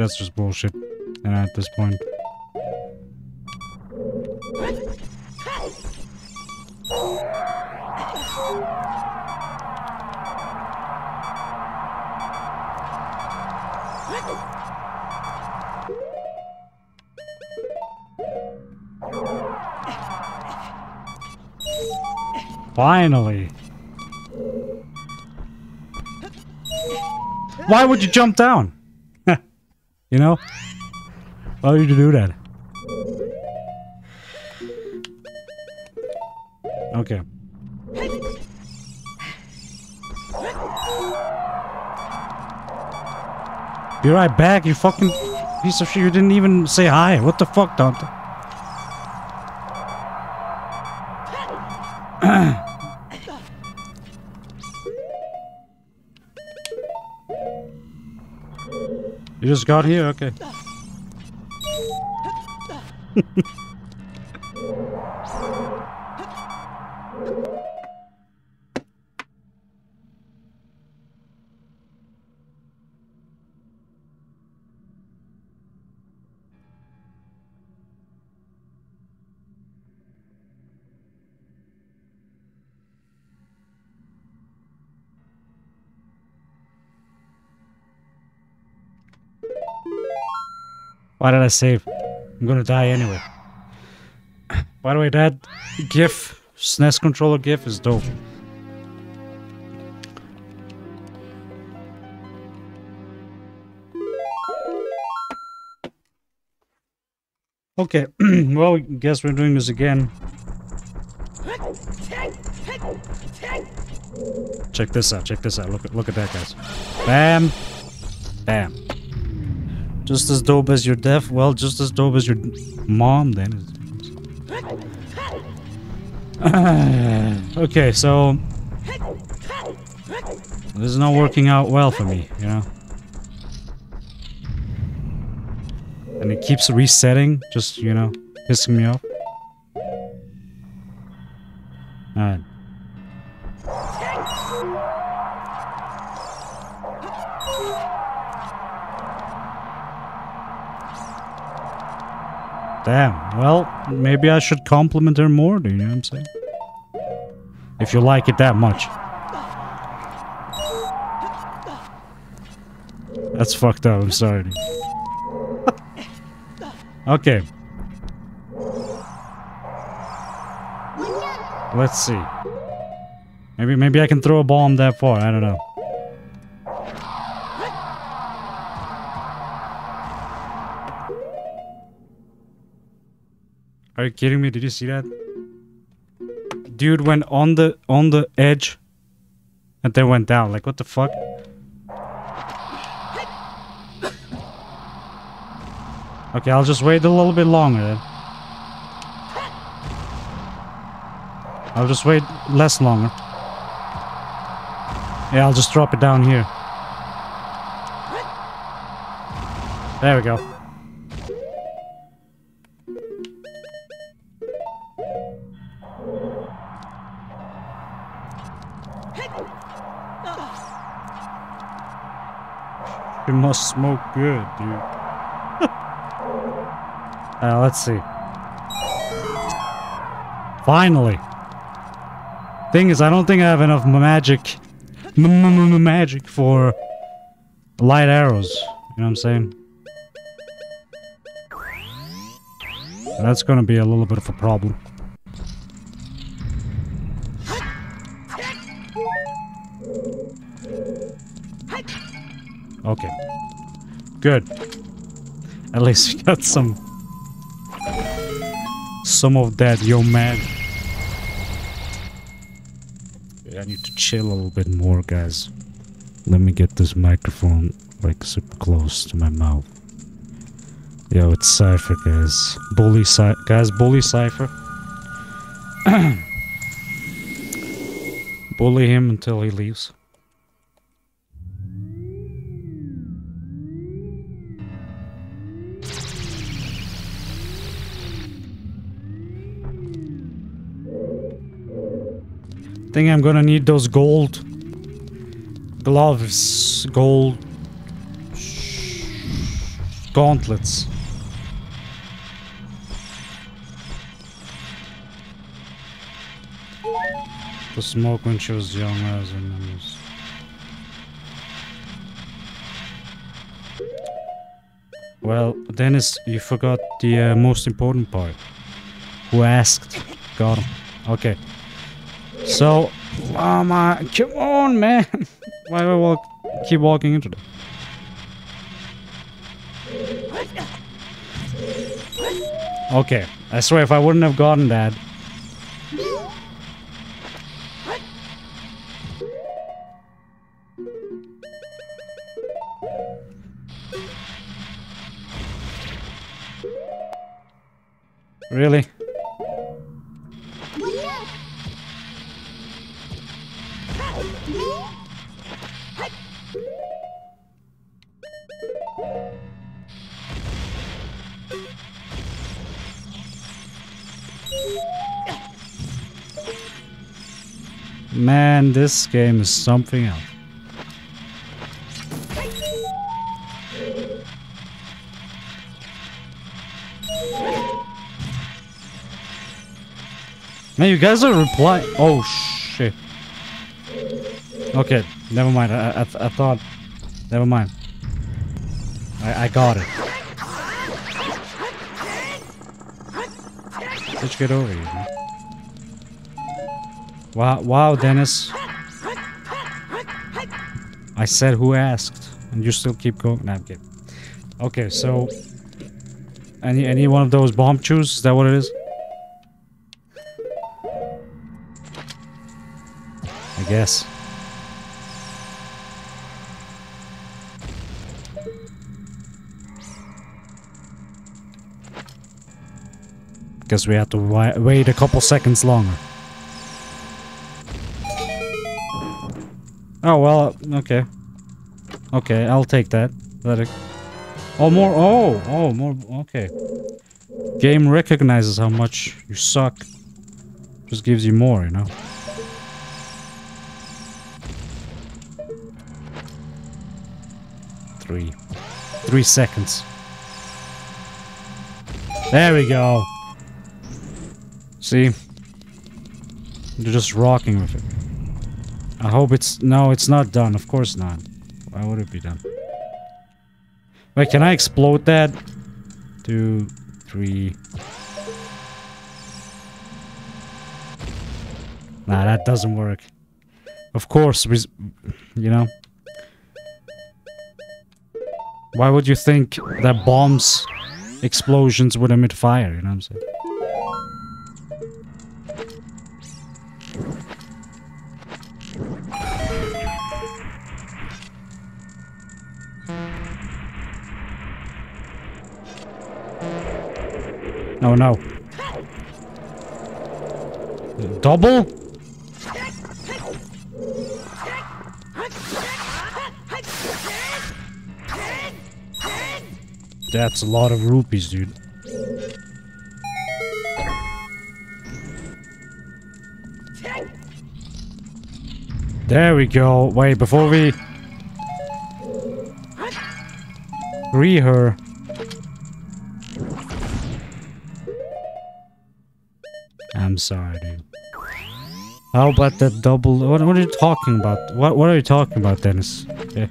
Speaker 1: That's just bullshit. And at this point. Finally. Why would you jump down? You know? Why would you do that? Okay. Be right back, you fucking piece of shit. You didn't even say hi. What the fuck, Dante? Just got here? Okay. Why did I save? I'm gonna die anyway. By the way, that GIF, SNES controller GIF is dope. Okay, (clears throat) well, guess we're doing this again. Check this out, check this out. Look at look at that guys. Bam! Bam. Just as dope as your death? Well, just as dope as your mom then. (sighs) okay, so this is not working out well for me, you know? And it keeps resetting, just, you know, pissing me off. Maybe I should compliment her more, do you know what I'm saying? If you like it that much. That's fucked up, I'm sorry. (laughs) okay. Let's see. Maybe maybe I can throw a bomb that far, I don't know. Are you kidding me? Did you see that? Dude went on the on the edge and then went down. Like what the fuck? Okay, I'll just wait a little bit longer then. I'll just wait less longer. Yeah, I'll just drop it down here. There we go. Must smoke good, dude. (laughs) uh, let's see. Finally. Thing is, I don't think I have enough magic. M -m -m magic for light arrows. You know what I'm saying? That's gonna be a little bit of a problem. Good. At least we got some... Some of that, yo man. I need to chill a little bit more, guys. Let me get this microphone, like, super close to my mouth. Yo, it's Cypher, guys. Bully Cypher. Guys, bully Cypher. (clears throat) bully him until he leaves. Think I'm gonna need those gold gloves, gold gauntlets. The smoke when she was young as. Well, Dennis, you forgot the uh, most important part. Who asked? Got him. Okay. So, oh my, come on, man. (laughs) Why do I walk, keep walking into them? Okay, I swear if I wouldn't have gotten that... Really? This game is something else. Man, you guys are replying. Oh, shit. Okay, never mind. I, I, I thought... Never mind. I, I got it. Let's get over here. Wow, wow, Dennis. I said who asked, and you still keep going. Nah. Okay, so any any one of those Bombchus? Is that what it is? I guess. Guess we have to wait a couple seconds longer. Oh, well, okay. Okay, I'll take that. It... Oh, more... Oh, oh, more... Okay. Game recognizes how much you suck. Just gives you more, you know? Three. Three seconds. There we go. See? You're just rocking with it. I hope it's... No, it's not done. Of course not. Why would it be done? Wait, can I explode that? Two, three... Nah, that doesn't work. Of course, we... You know? Why would you think that bombs, explosions would emit fire, you know what I'm saying? Oh no. Double? That's a lot of rupees, dude. There we go. Wait, before we... Free her. Sorry. How about that double... What, what are you talking about? What, what are you talking about, Dennis? Okay.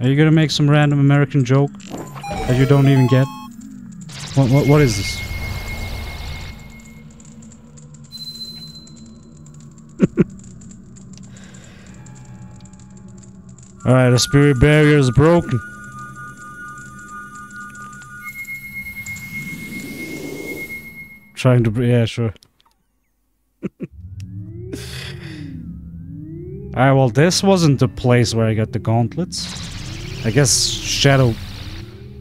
Speaker 1: Are you gonna make some random American joke that you don't even get? What, what, what is this? (laughs) Alright, the spirit barrier is broken. Trying to... Yeah, sure. (laughs) Alright, well, this wasn't the place where I got the gauntlets. I guess Shadow...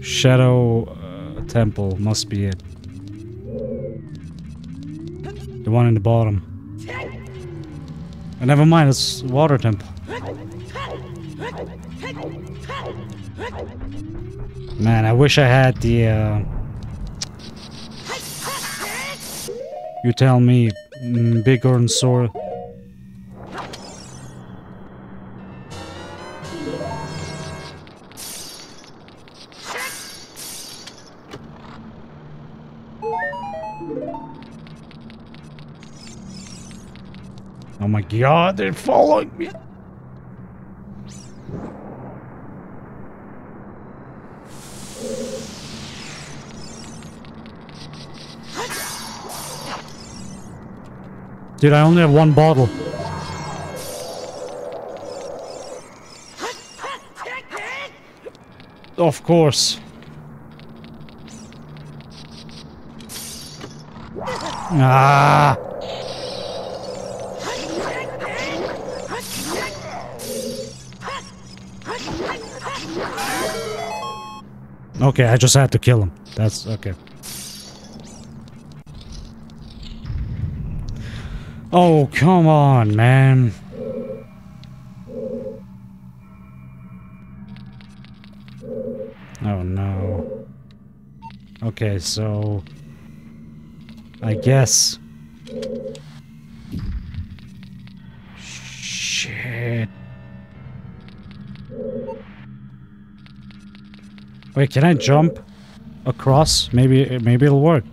Speaker 1: Shadow uh, Temple must be it. The one in the bottom. Oh, never mind, it's Water Temple. Man, I wish I had the... Uh, you tell me, mm, Biggoron sword. Oh my god, they're following me. Dude, I only have one bottle. Of course. Ah! Okay, I just had to kill him. That's okay. Oh, come on, man. Oh, no. Okay, so... I guess... Shit. Wait, can I jump across? Maybe, maybe it'll work.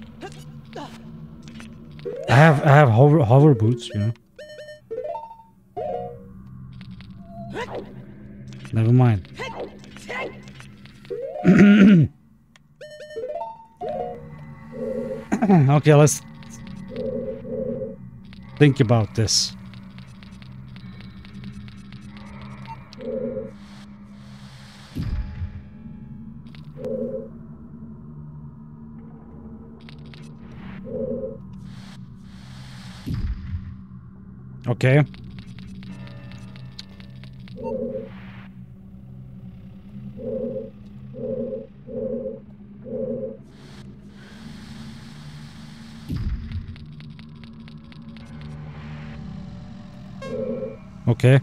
Speaker 1: I have, I have hover, hover boots, you know. Never mind. (coughs) okay, let's think about this. Okay. Okay.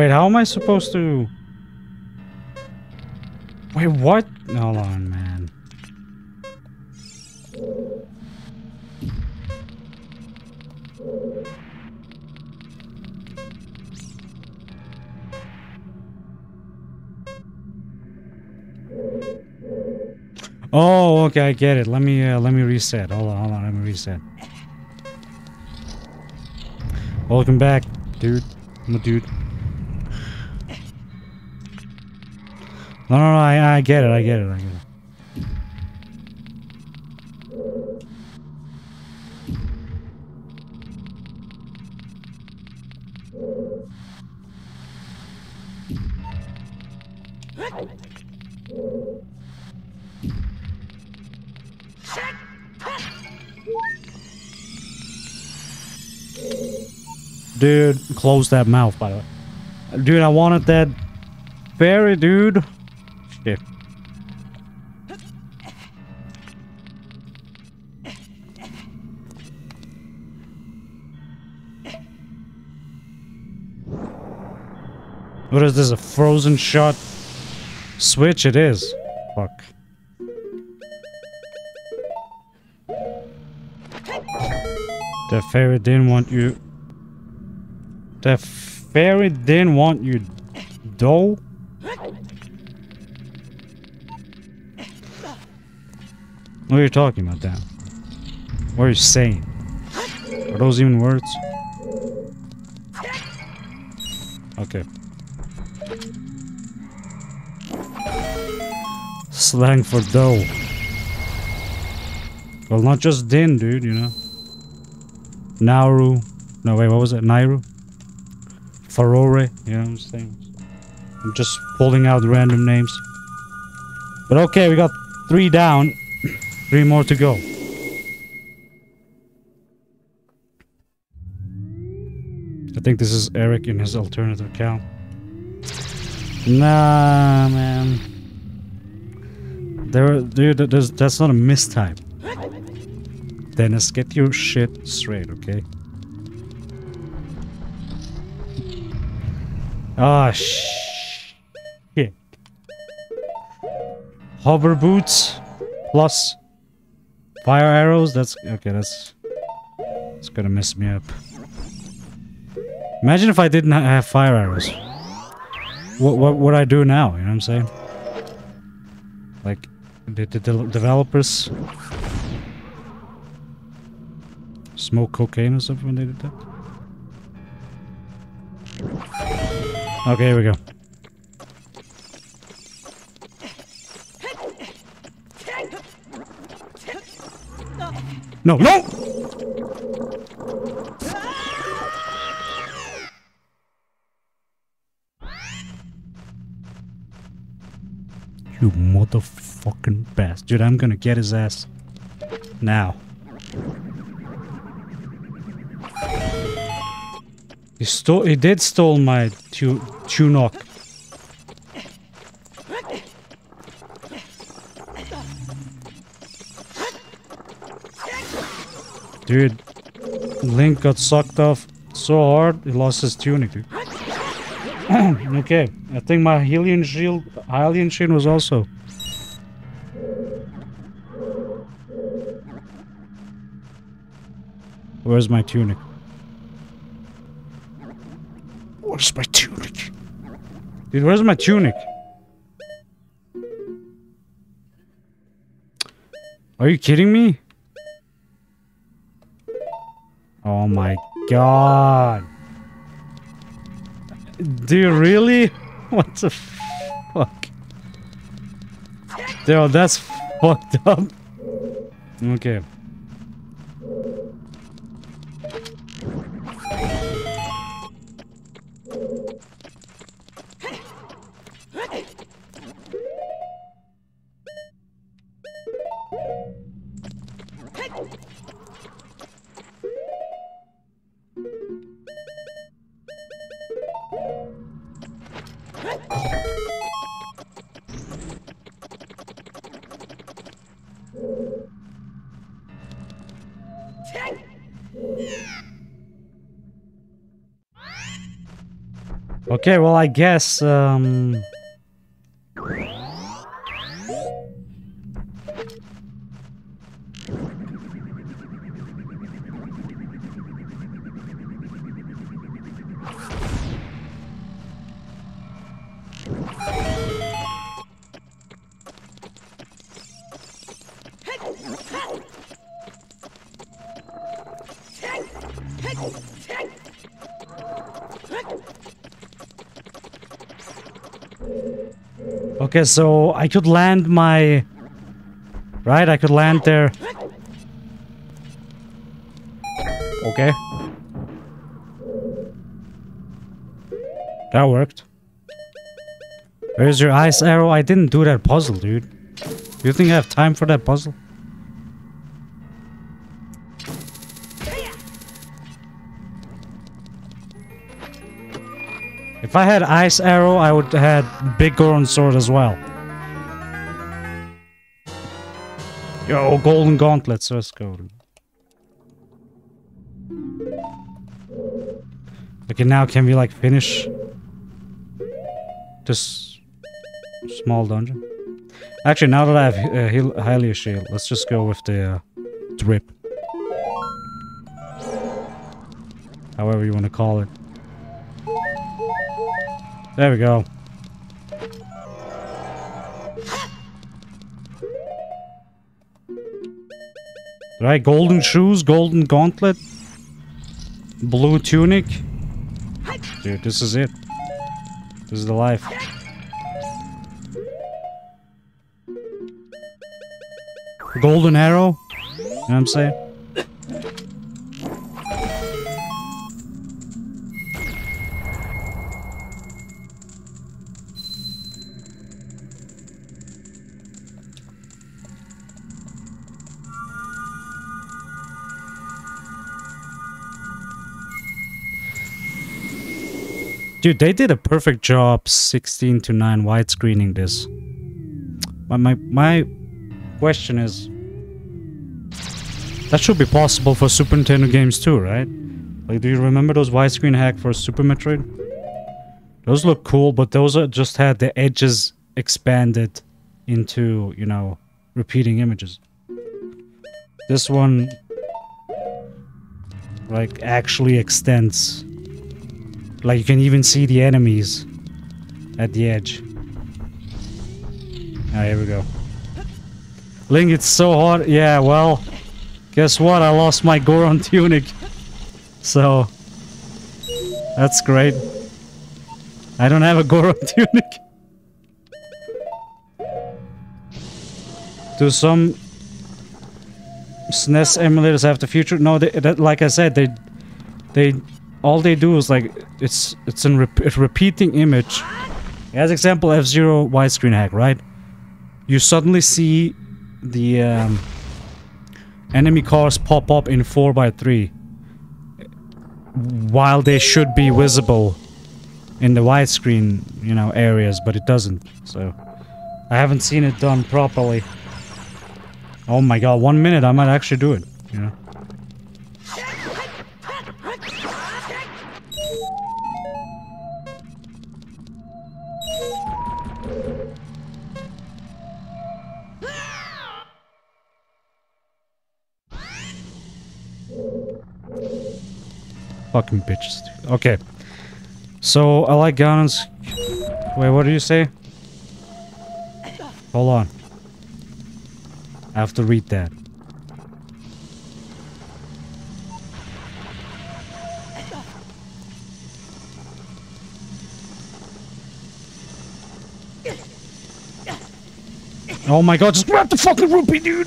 Speaker 1: Wait, how am I supposed to... Wait, what? Hold on, man. Oh, okay, I get it. Let me uh, let me reset. Hold on, hold on, let me reset. Welcome back, dude. I'm a dude. No, no, no, I, I get it, I get it, I get it. Dude, close that mouth, by the way. Dude, I wanted that fairy, dude. What is this, a frozen shot switch? It is. Fuck. The fairy didn't want you... The fairy didn't want you, though? What are you talking about, Dan? What are you saying? Are those even words? Slang for dough. Well, not just din, dude, you know. Nauru. No, wait, what was it? Nayru? Farore? You know what I'm saying? I'm just pulling out random names. But okay, we got three down. (clears throat) three more to go. I think this is Eric in his alternative account. Nah, man. There, dude, that's not a mistype. Dennis, get your shit straight, okay? Ah, shit. Hover boots plus fire arrows. That's okay. That's it's gonna mess me up. Imagine if I didn't have fire arrows. What what would I do now? You know what I'm saying? Like, did the de developers smoke cocaine or something when they did that? Okay, here we go. No, no! Dude, I'm gonna get his ass. Now. He stole- he did stole my tu- tunic. Dude, Link got sucked off so hard, he lost his tunic, dude. (clears throat) okay, I think my Hylian shield, Hylian shield was also. Where's my tunic? Where's my tunic? Dude, where's my tunic? Are you kidding me? Oh my god. Do you really? (laughs) What the fuck? Dude, that's (laughs) fucked up. Okay. Okay, well, I guess, um... Okay, so I could land my... Right, I could land there. Okay. That worked. Where's your ice arrow? I didn't do that puzzle, dude. You think I have time for that puzzle? If I had ice arrow, I would have had big Goron sword as well. Yo, golden gauntlets, let's go. Okay, now can we like finish this small dungeon? Actually, now that I have uh, Hyl Hylia shield, let's just go with the uh, drip. However you want to call it. There we go. Right, golden shoes, golden gauntlet, blue tunic. Dude, this is it. This is the life. Golden arrow. You know what I'm saying? Dude, they did a perfect job 16 to 9 widescreening this. But my my question is that should be possible for Super Nintendo games too, right? Like do you remember those widescreen hack for Super Metroid? Those look cool, but those are just had the edges expanded into, you know, repeating images. This one like actually extends like you can even see the enemies at the edge. Ah, here we go. Link, it's so hot. Yeah, well, guess what? I lost my Goron (laughs) tunic. So, that's great. I don't have a Goron (laughs) tunic. Do some SNES emulators have the future? No, they, that, like I said, they they all they do is like it's it's a, rep a repeating image. As example, F-Zero widescreen hack, right? you suddenly see the um, enemy cars pop up in 4x3 while they should be visible in the widescreen, you know, areas, but it doesn't. So I haven't seen it done properly. Oh my god, one minute I might actually do it, you know. Fucking bitches. Okay. So, I like guns. Wait, what do you say? Hold on. I have to read that. Oh my god, just grab the fucking rupee, dude!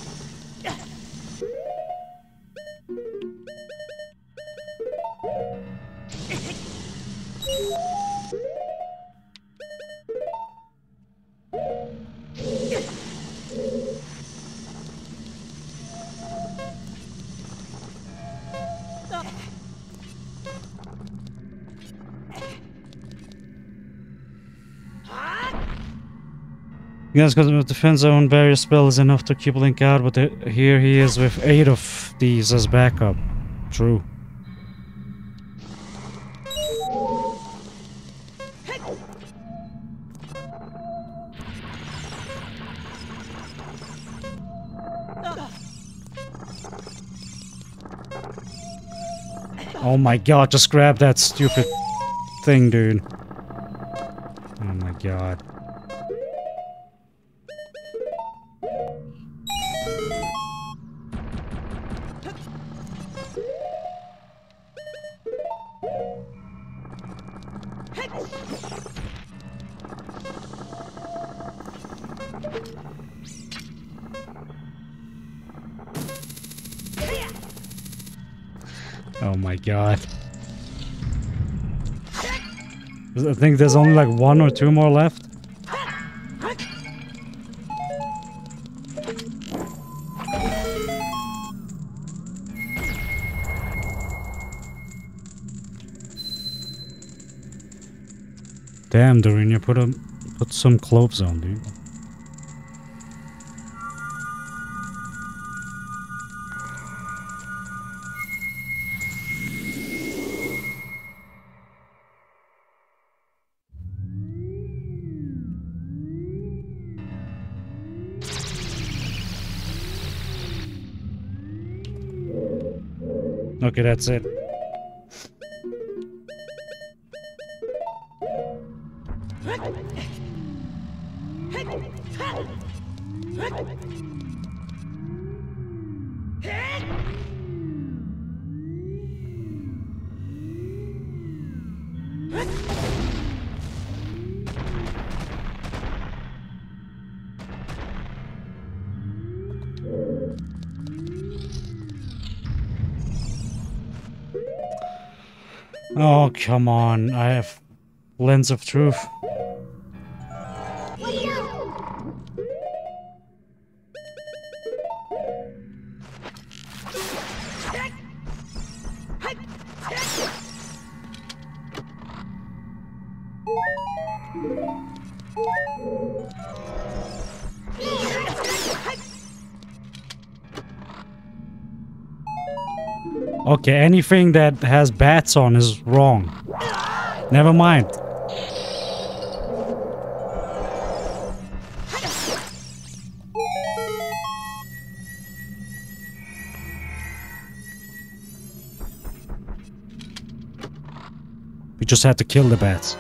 Speaker 1: Yes, because with defense zone, various spells enough to keep Link out, but uh, here he is with eight of these as backup. True. Oh my god, just grab that stupid thing, dude. Oh my god. Oh my god. I think there's only like one or two more left. Damn, you put a put some clothes on, dude. Okay, that's it. Come on. I have lens of truth. Okay, anything that has bats on is wrong. Never mind. We just had to kill the bats.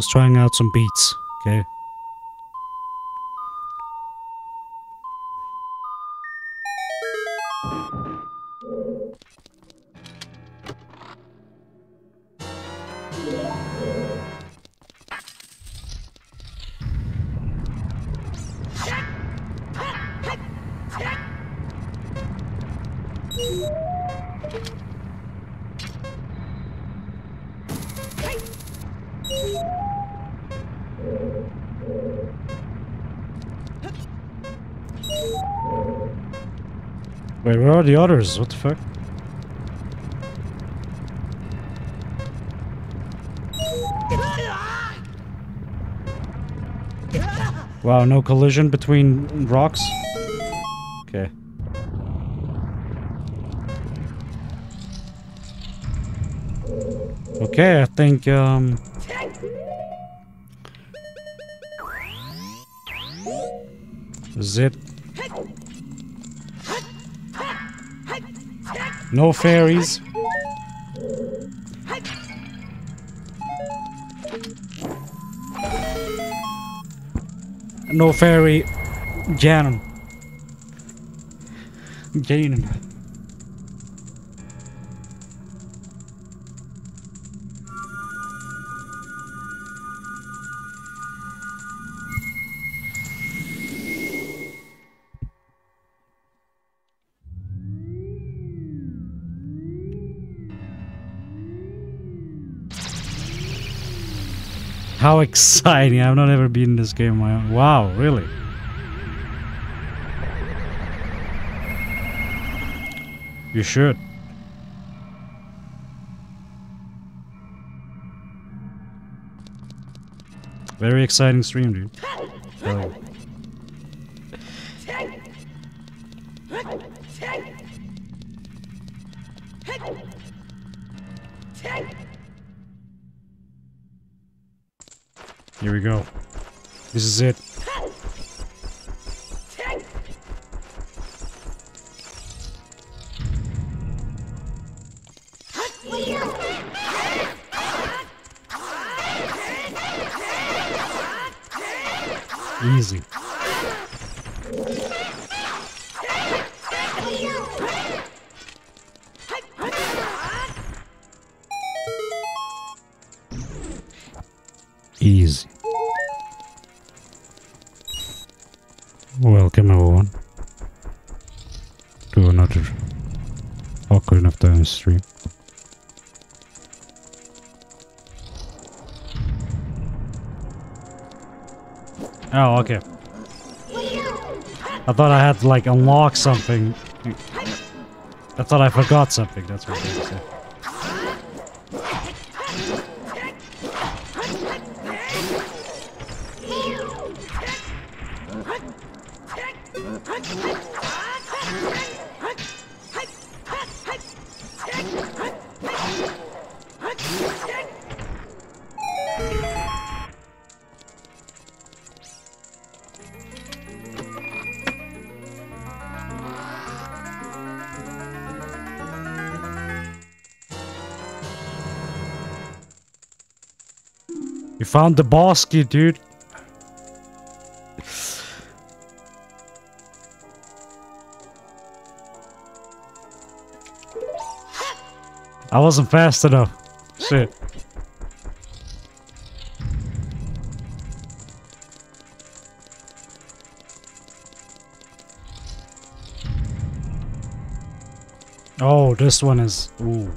Speaker 1: Just trying out some beats, okay? The others? What the fuck? Wow, no collision between rocks? Okay. Okay, I think, um... Zip. No fairies. No fairy. Ganon. Ganon. Exciting. I've not ever been in this game. Wow, really? You should. Very exciting stream, dude. Here we go. This is it. Easy. Oh, okay. I thought I had to like unlock something. I thought I forgot something, that's what they said. You found the boss key, dude. I wasn't fast enough. Shit. Oh, this one is... Ooh.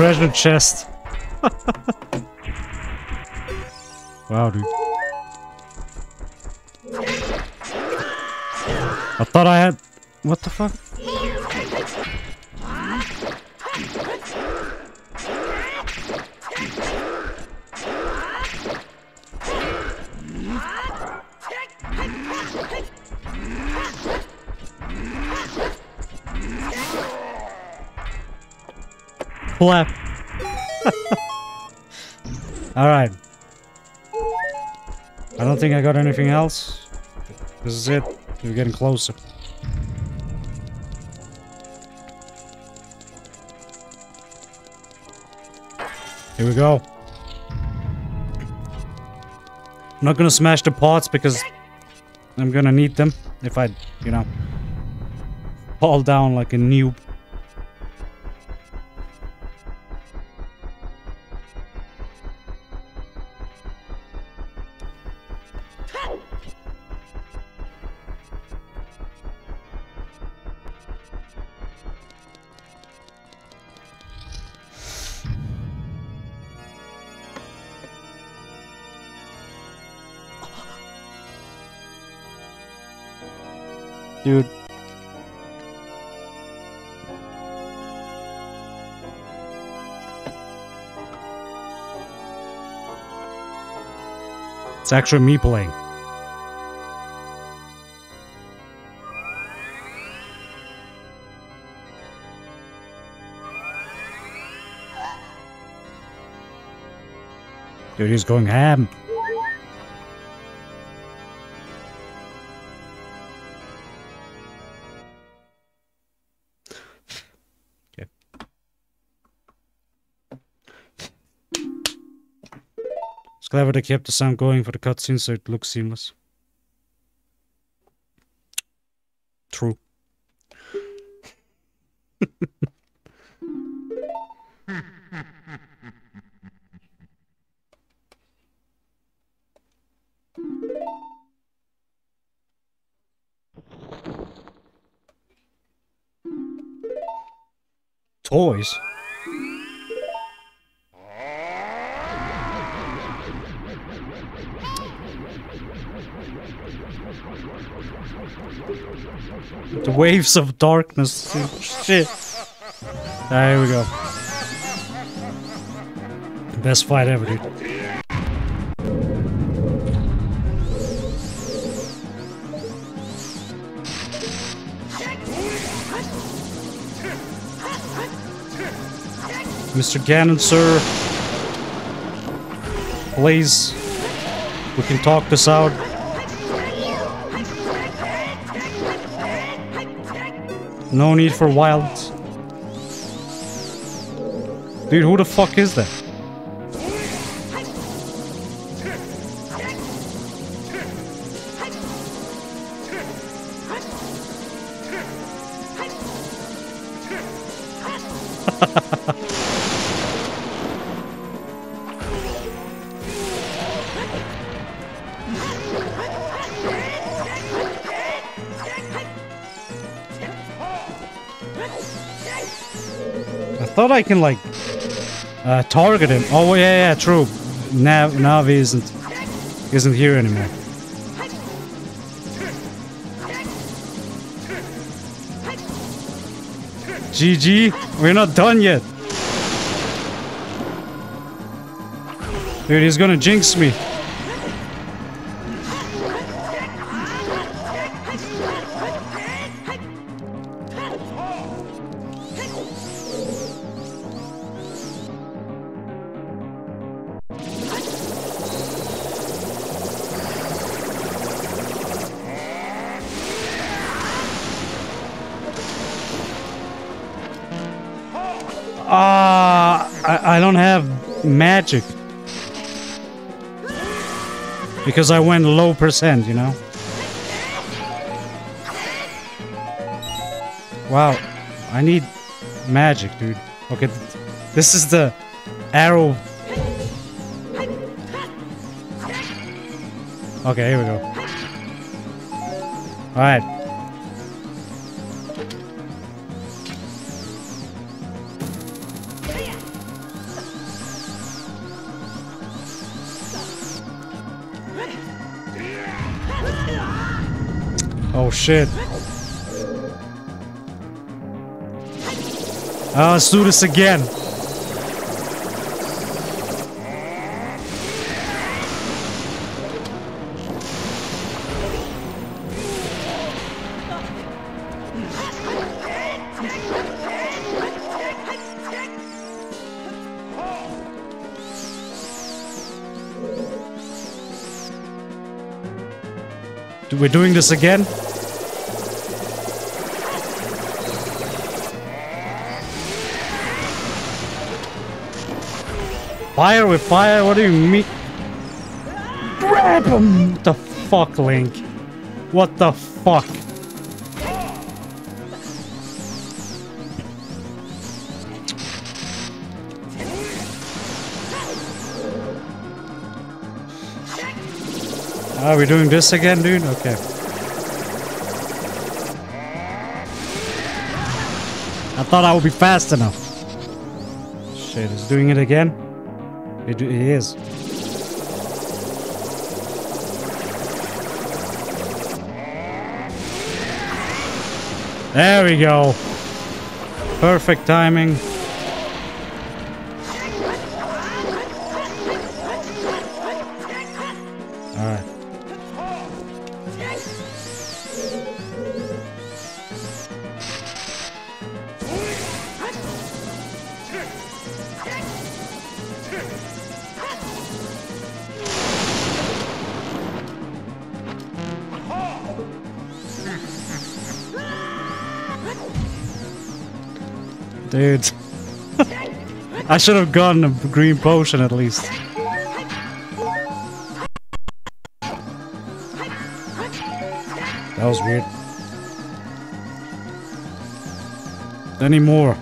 Speaker 1: Treasure chest. (laughs) wow, dude. I thought I had... What the fuck? Flap. (laughs) Alright. I don't think I got anything else. This is it. We're getting closer. Here we go. I'm not gonna smash the pots because I'm gonna need them if I, you know, fall down like a noob. It's actually me playing. Dude, he's going ham. Clever they kept the sound going for the cutscenes so it looks seamless. Waves of darkness. Shit. There we go. Best fight ever, dude. Mr. Ganon, sir. Please. We can talk this out. No need for wilds. Dude, who the fuck is that? I can like uh, target him. Oh yeah, yeah, true. Nav Navi isn't isn't here anymore. GG, we're not done yet. Dude, he's gonna jinx me. Magic. Because I went low percent, you know? Wow, I need magic, dude. Okay, th- this is the arrow. Okay, here we go. Alright. Oh shit. Ah, let's do this again. We're doing this again? Fire with fire? What do you mean? Grab him! What the fuck, Link? What the fuck? Are we doing this again, dude? Okay. I thought I would be fast enough. Shit, is doing it again? It, it is. There we go. Perfect timing. I should have gotten a green potion at least. That was weird. Any more?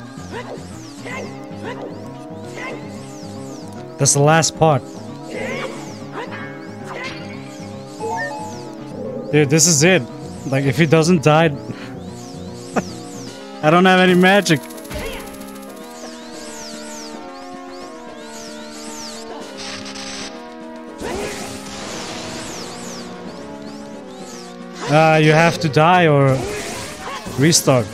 Speaker 1: That's the last part. Dude, this is it. Like, if he doesn't die... (laughs) I don't have any magic. Uh, you have to die or restart.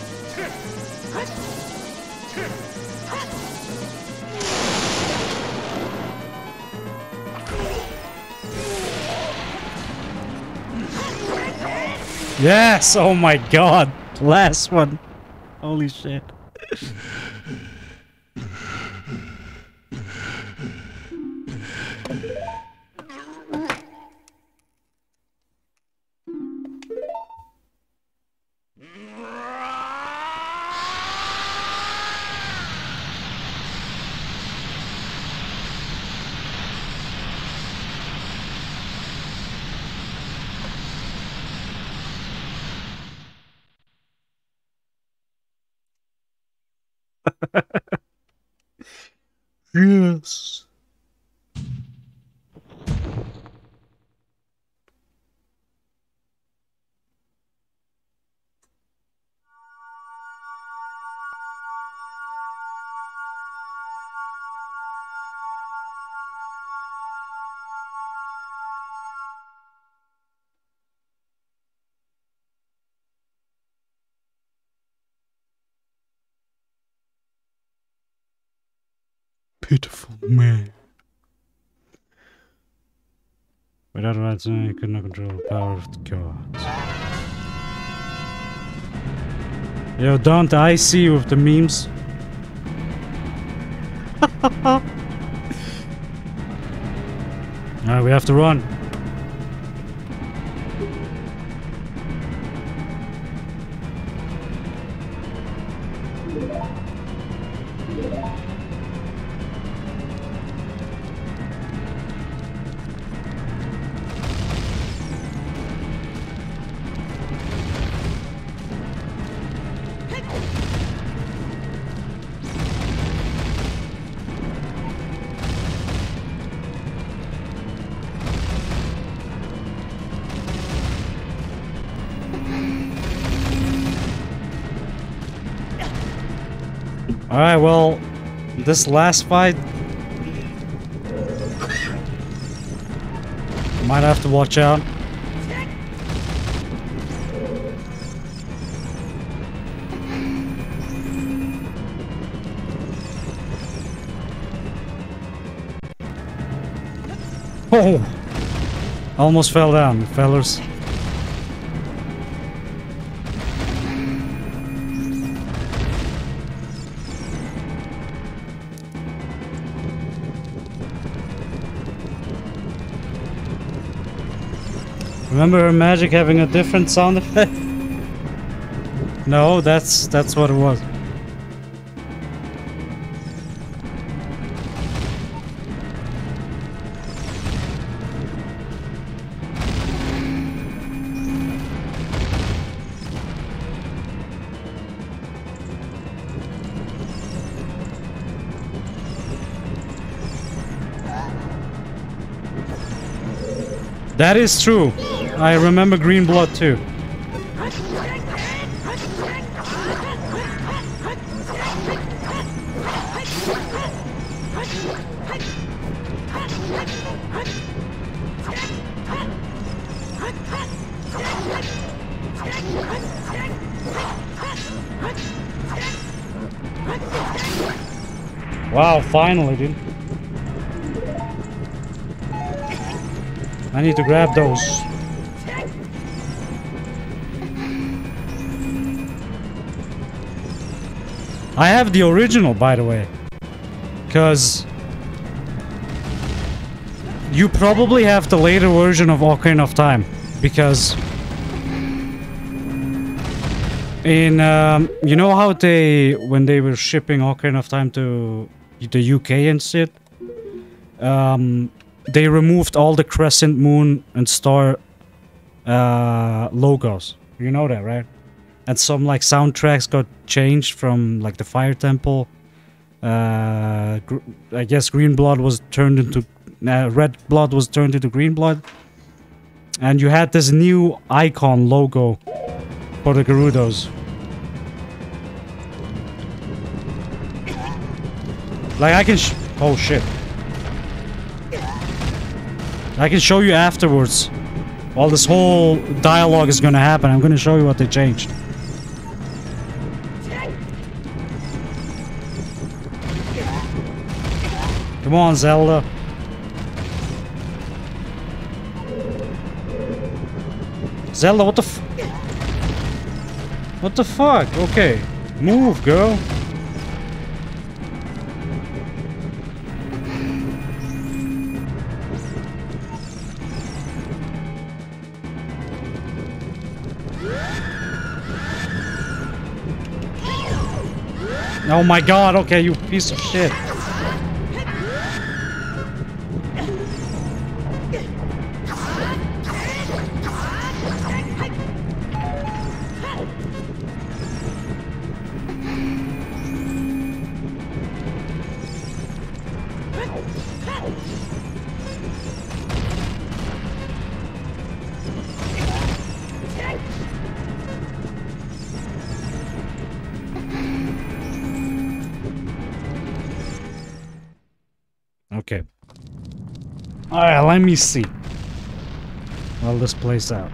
Speaker 1: Yes! Oh my god! Last one. Holy shit. Without rights, he could not control the power of the gods. Yo, don't I see with the memes? Alright, (laughs) ah, we have to run. Alright, well, this last fight... Might have to watch out. Oh! Almost fell down, fellas. Remember her magic having a different sound effect? (laughs) no, that's that's what it was. That is true. I remember Green Blood too. Wow, finally, dude. I need to grab those. I have the original, by the way. Because... You probably have the later version of Ocarina of Time. Because... In, um, you know how they, when they were shipping Ocarina of Time to the UK and shit, um, they removed all the crescent moon and star uh, logos. You know that, right? And some like soundtracks got changed from like the Fire Temple. Uh, I guess Green Blood was turned into uh, Red Blood was turned into Green Blood, and you had this new icon logo for the Gerudos. Like I can oh shit. I can show you afterwards. While this whole dialogue is gonna happen, I'm gonna show you what they changed. Come on, Zelda. Zelda, what the What the fuck? Okay. Move, girl. Oh my god, okay, you piece of shit. Alright, let me see. Well, this place out.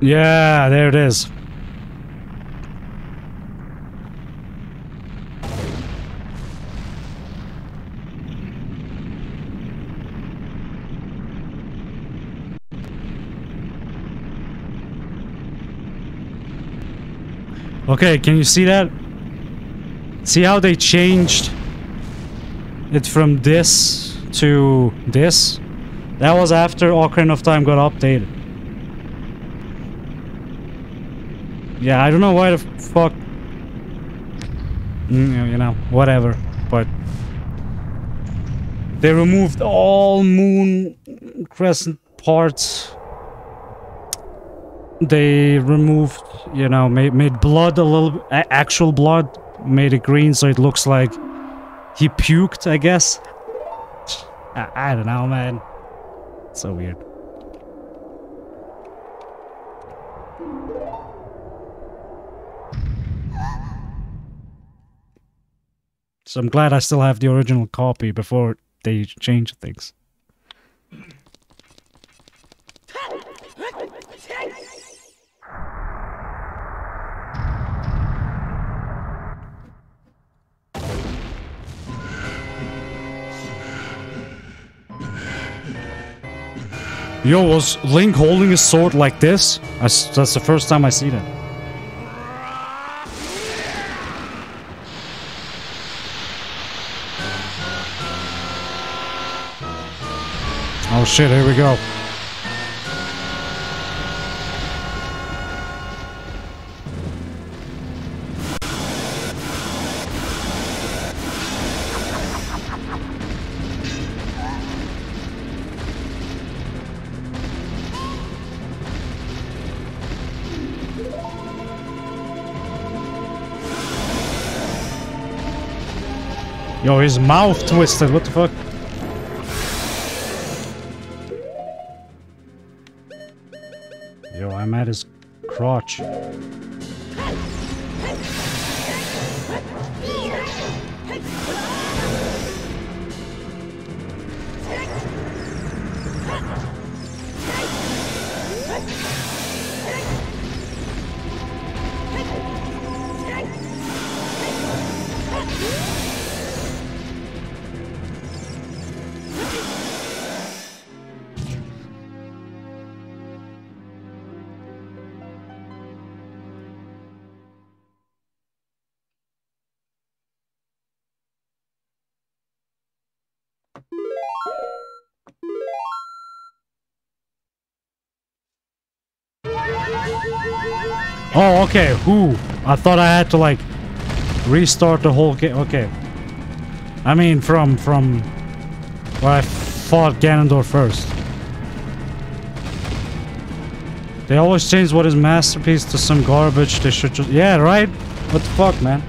Speaker 1: Yeah, there it is. Okay, can you see that? See how they changed it from this to this? That was after Ocarina of Time got updated. Yeah, I don't know why the fuck... Mm, you know, whatever. But... They removed all moon crescent parts they removed, you know, made, made blood a little, actual blood, made it green so it looks like he puked, I guess. I, I don't know, man. So weird. So I'm glad I still have the original copy before they change things. Yo, was Link holding his sword like this? That's, that's the first time I see that. Oh shit, here we go. Yo, his mouth twisted. What the fuck? Yo, I'm at his crotch. Oh, okay. Who? I thought I had to like restart the whole game. Okay. I mean, from from where I fought Ganondorf first. They always change what is masterpiece to some garbage. They should just yeah, right. What the fuck, man?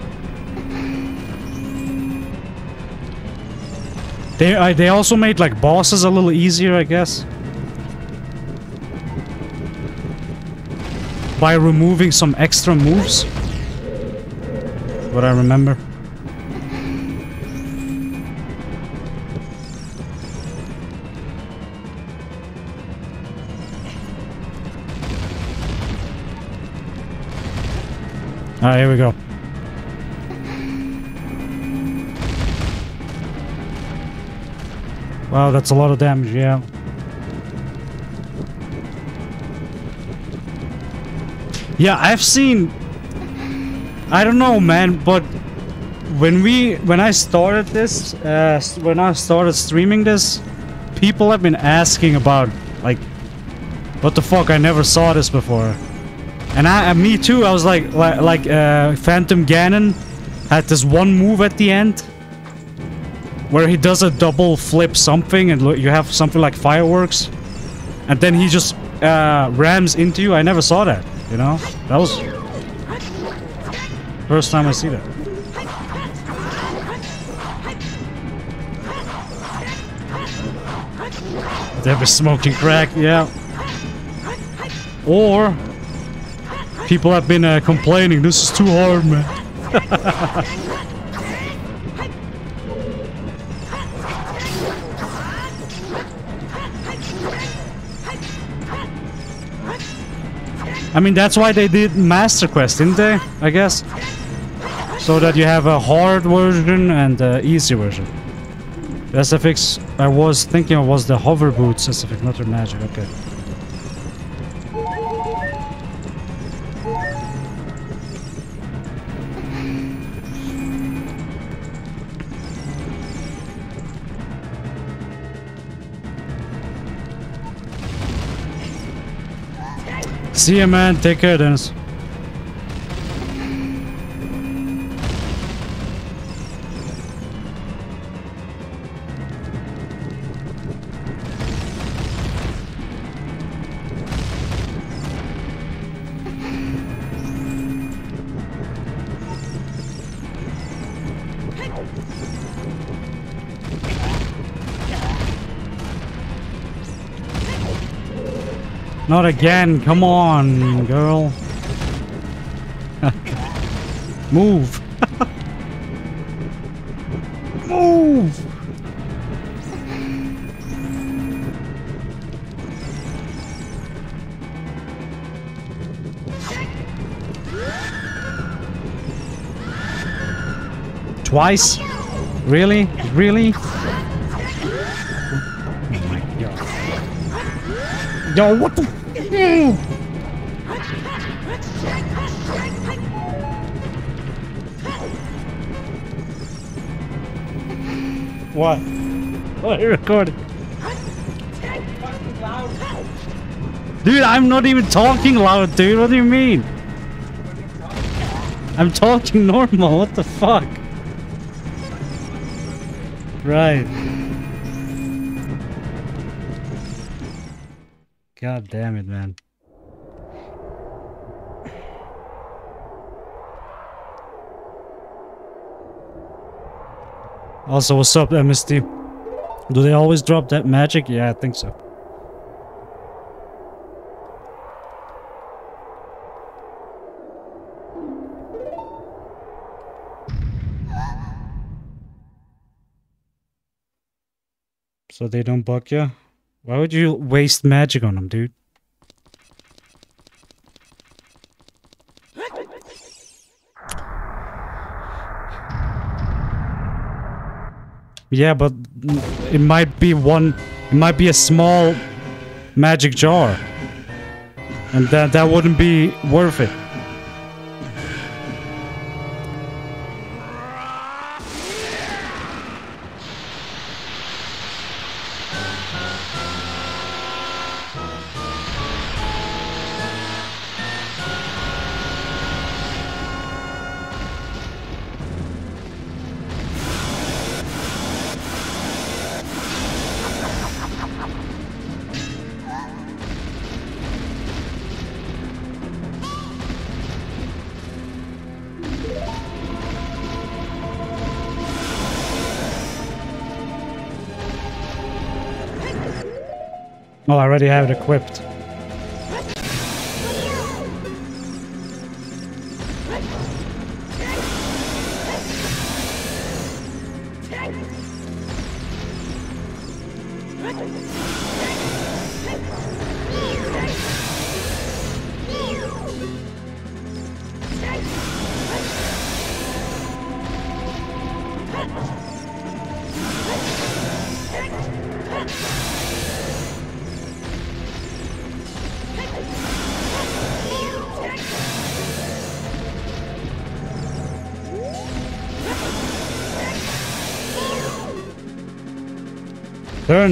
Speaker 1: They they also made like bosses a little easier, I guess. By removing some extra moves. What I remember. Alright, here we go. Wow, that's a lot of damage, yeah. Yeah, I've seen... I don't know, man, but when we when I started this, uh, when I started streaming this, people have been asking about like, what the fuck? I never saw this before, and I, me too. I was like, like, like uh, Phantom Ganon had this one move at the end where he does a double flip something, and you have something like fireworks, and then he just uh, rams into you. I never saw that. You know? That was... First time I see that. They were smoking crack, yeah. Or... People have been uh, complaining, this is too hard, man. (laughs) I mean, that's why they did Master Quest, didn't they? I guess. So that you have a hard version and an easy version. The SFX I was thinking was the hover boots SFX, not the magic, okay. See you, man. Take care, Dennis. Not again. Come on, girl. (laughs) Move. (laughs) Move. Twice? Really? Really? Oh my god. Yo, what the what? What are you recording? Dude, I'm not even talking loud, dude. What do you mean? I'm talking normal. What the fuck? Right. God damn it, man. Also, what's up, MST? Do they always drop that magic? Yeah, I think so. So they don't buck you? Why would you waste magic on them, dude? Yeah, but it might be one... It might be a small magic jar. And that, that wouldn't be worth it. Oh, I already have it equipped.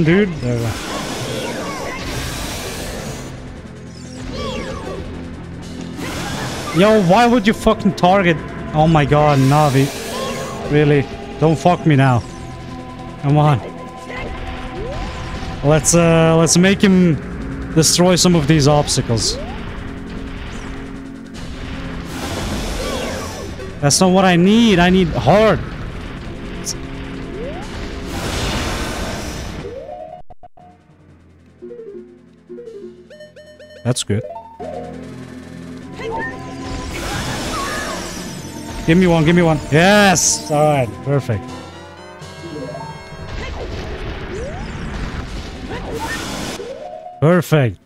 Speaker 1: Dude. Yo, why would you fucking target? Oh my god, Navi. Really? Don't fuck me now. Come on. Let's uh let's make him destroy some of these obstacles. That's not what I need. I need hard. Good. Give me one, give me one. Yes! Alright, perfect. Perfect.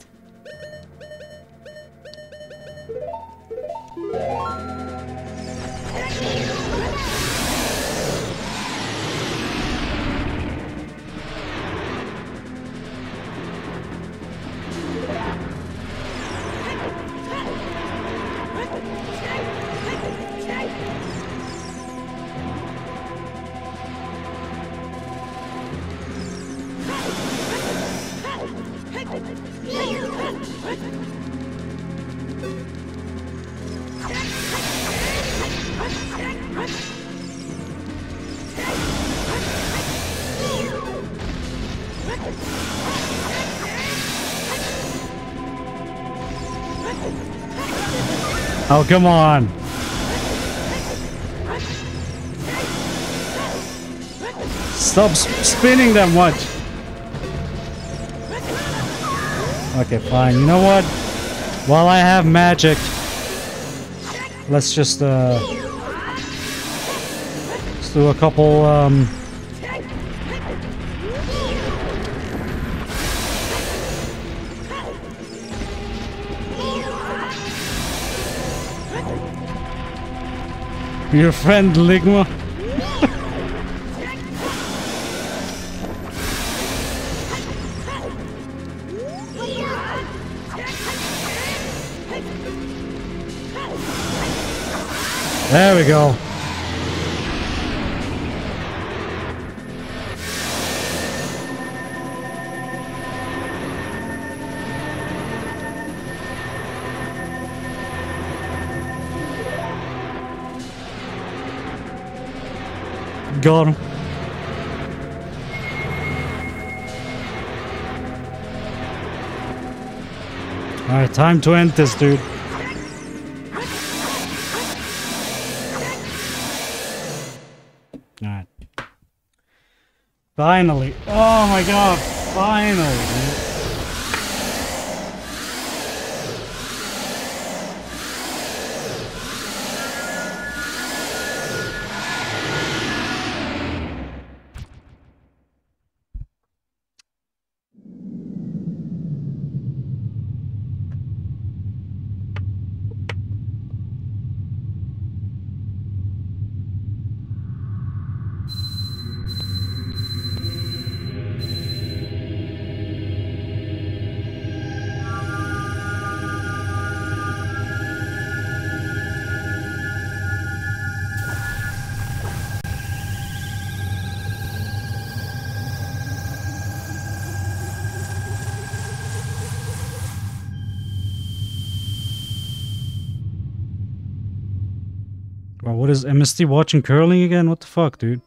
Speaker 1: Come on. Stop spinning that much. Okay, fine. You know what? While I have magic, let's just, uh... Let's do a couple, um... Your friend Ligma? there we go. Him. Alright, time to end this, dude. Alright. Finally. Oh my god. Finally. What is MST watching curling again? What the fuck, dude?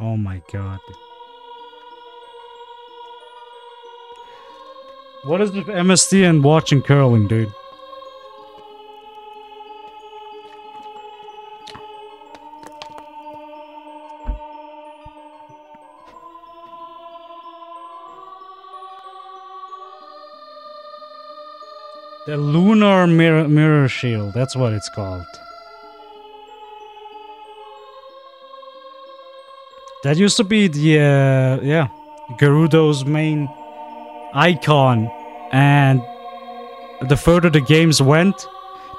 Speaker 1: Oh my god. What is with MST and watching curling, dude? The lunar mirror, mirror shield, that's what it's called. That used to be the, uh, yeah, Gerudo's main icon. And the further the games went,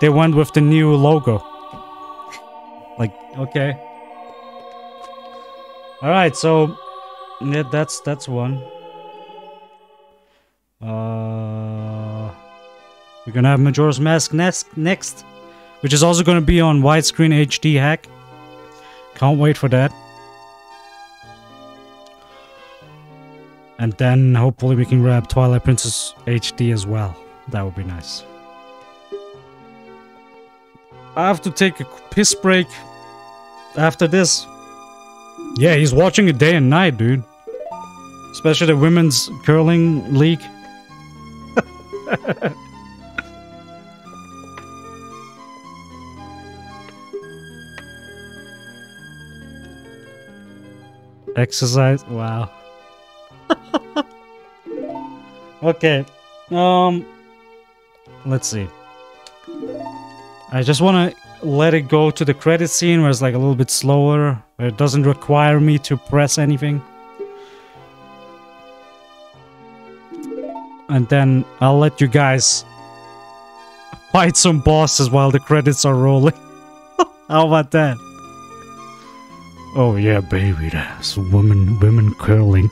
Speaker 1: they went with the new logo. like, okay. Alright, so, yeah, that's, that's one. Uh, we're gonna have Majora's Mask next, next, which is also gonna be on widescreen HD hack. Can't wait for that. And then hopefully we can grab Twilight Princess HD as well. That would be nice. I have to take a piss break after this. Yeah, he's watching it day and night, dude. Especially the women's curling league. (laughs) Exercise? Wow. Okay. Um let's see. I just want to let it go to the credit scene where it's like a little bit slower, where it doesn't require me to press anything. And then I'll let you guys fight some bosses while the credits are rolling. (laughs) How about that? Oh yeah, baby, that's women women curling.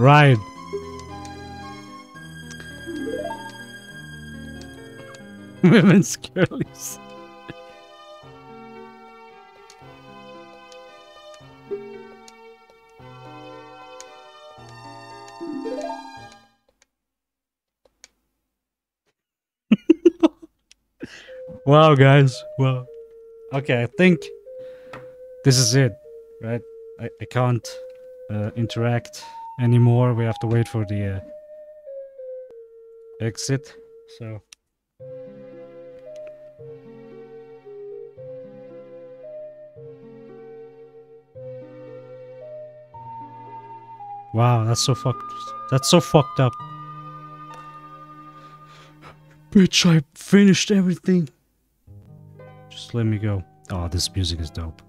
Speaker 1: Right. (laughs) Women's curlies. (laughs) wow, guys. Wow. Okay, I think this is it, right? I, I can't uh, interact anymore. We have to wait for the uh, exit. So. Wow, that's so fucked. That's so fucked up. Bitch, I finished everything. Just let me go. Oh, this music is dope.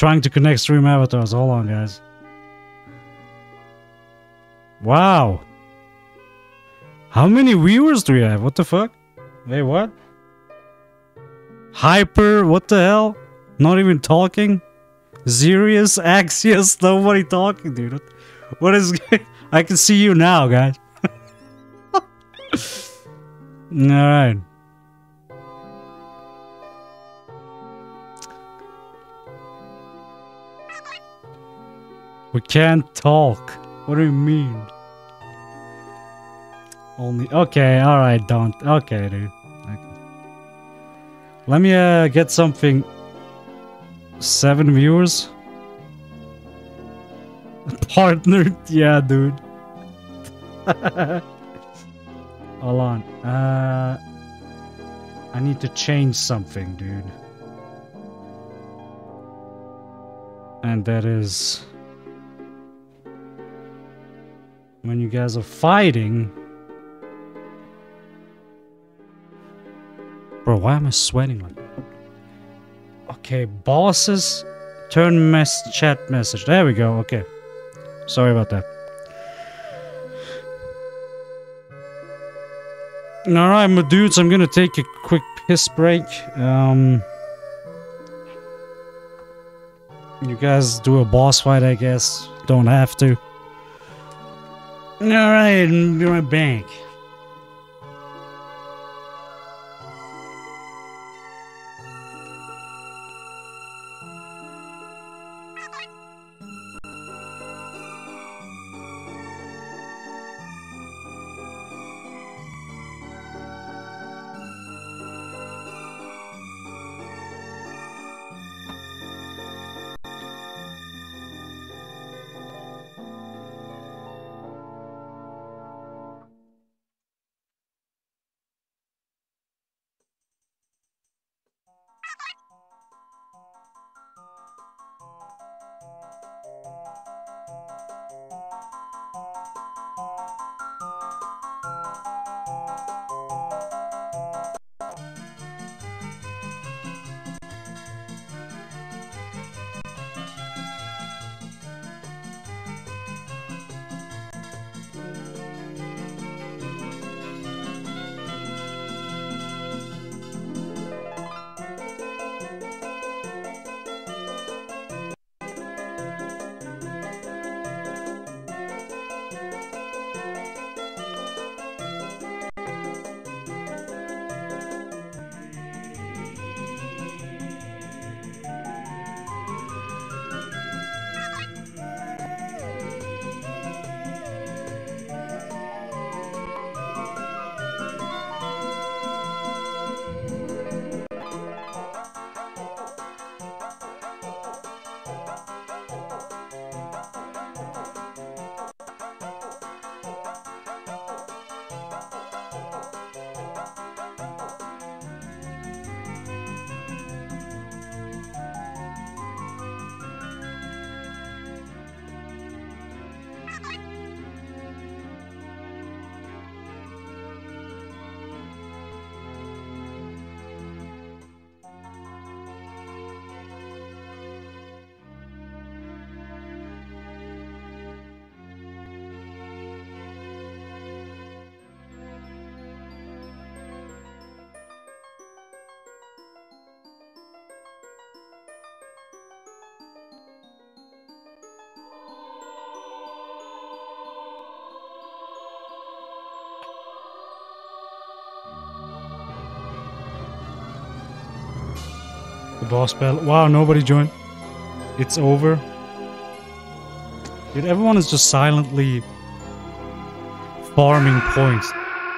Speaker 1: Trying to connect stream avatars. Hold on, guys. Wow. How many viewers do we have? What the fuck? Wait, what? Hyper, what the hell? Not even talking? Zerius, Axios, (laughs) nobody talking, dude. What, what is... (laughs) I can see you now, guys. (laughs) Alright. We can't talk. What do you mean? Only okay, all right, don't. Okay, dude. Okay. Let me uh get something. Seven viewers. (laughs) Partnered, yeah, dude. (laughs) Hold on. Uh, I need to change something, dude. And that is when you guys are fighting. Bro, why am I sweating like that? Okay, bosses turn mess chat message. There we go. Okay. Sorry about that. Alright, my dudes, I'm gonna take a quick piss break. Um, you guys do a boss fight, I guess. Don't have to. Alright, be right back. Boss battle. Wow, nobody joined. It's over. Dude, everyone is just silently farming points.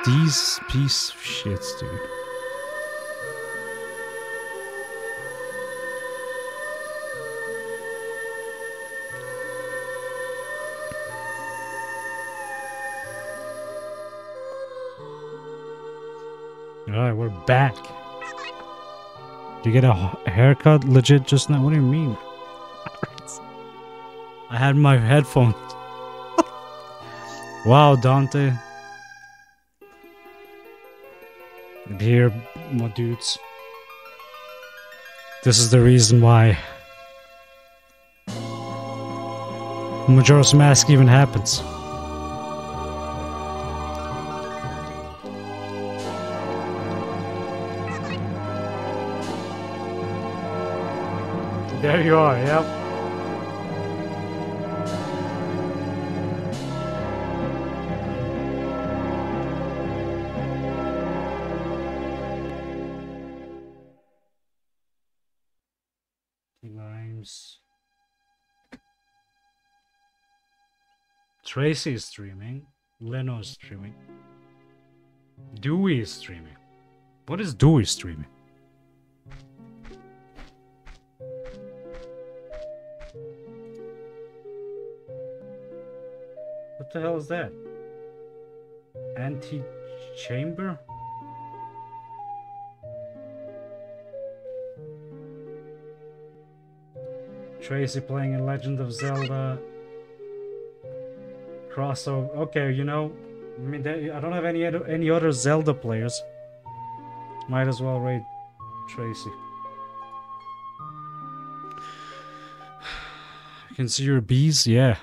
Speaker 1: These piece of shits, dude. Alright, we're back. You get a haircut legit just now? What do you mean? I had my headphones. (laughs) wow, Dante. Here, my dudes. This is the reason why Majora's Mask even happens. There you are, yep. Limes. Tracy is streaming. Leno is streaming. Dewey is streaming. What is Dewey streaming? The hell is that? Antichamber? Tracy playing in Legend of Zelda crossover. Okay, you know, I mean, I don't have any other, any other Zelda players. Might as well raid Tracy. (sighs) You can see your bees, yeah.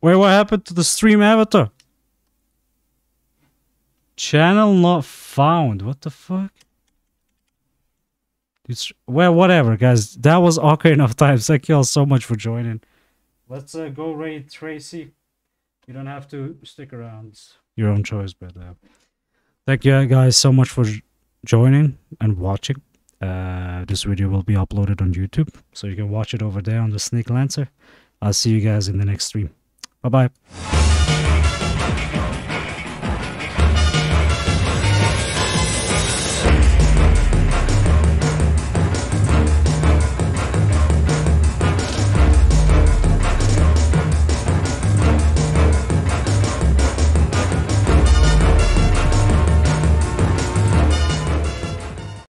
Speaker 1: Wait, what happened to the stream avatar? Channel not found. What the fuck? It's well, whatever, guys. That was Ocarina enough Time. Thank you all so much for joining. Let's uh, go raid Tracy. You don't have to stick around. Your own choice, but uh, thank you guys so much for joining and watching. Uh, this video will be uploaded on YouTube, so you can watch it over there on the SnakeLancer. I'll see you guys in the next stream. Bye bye.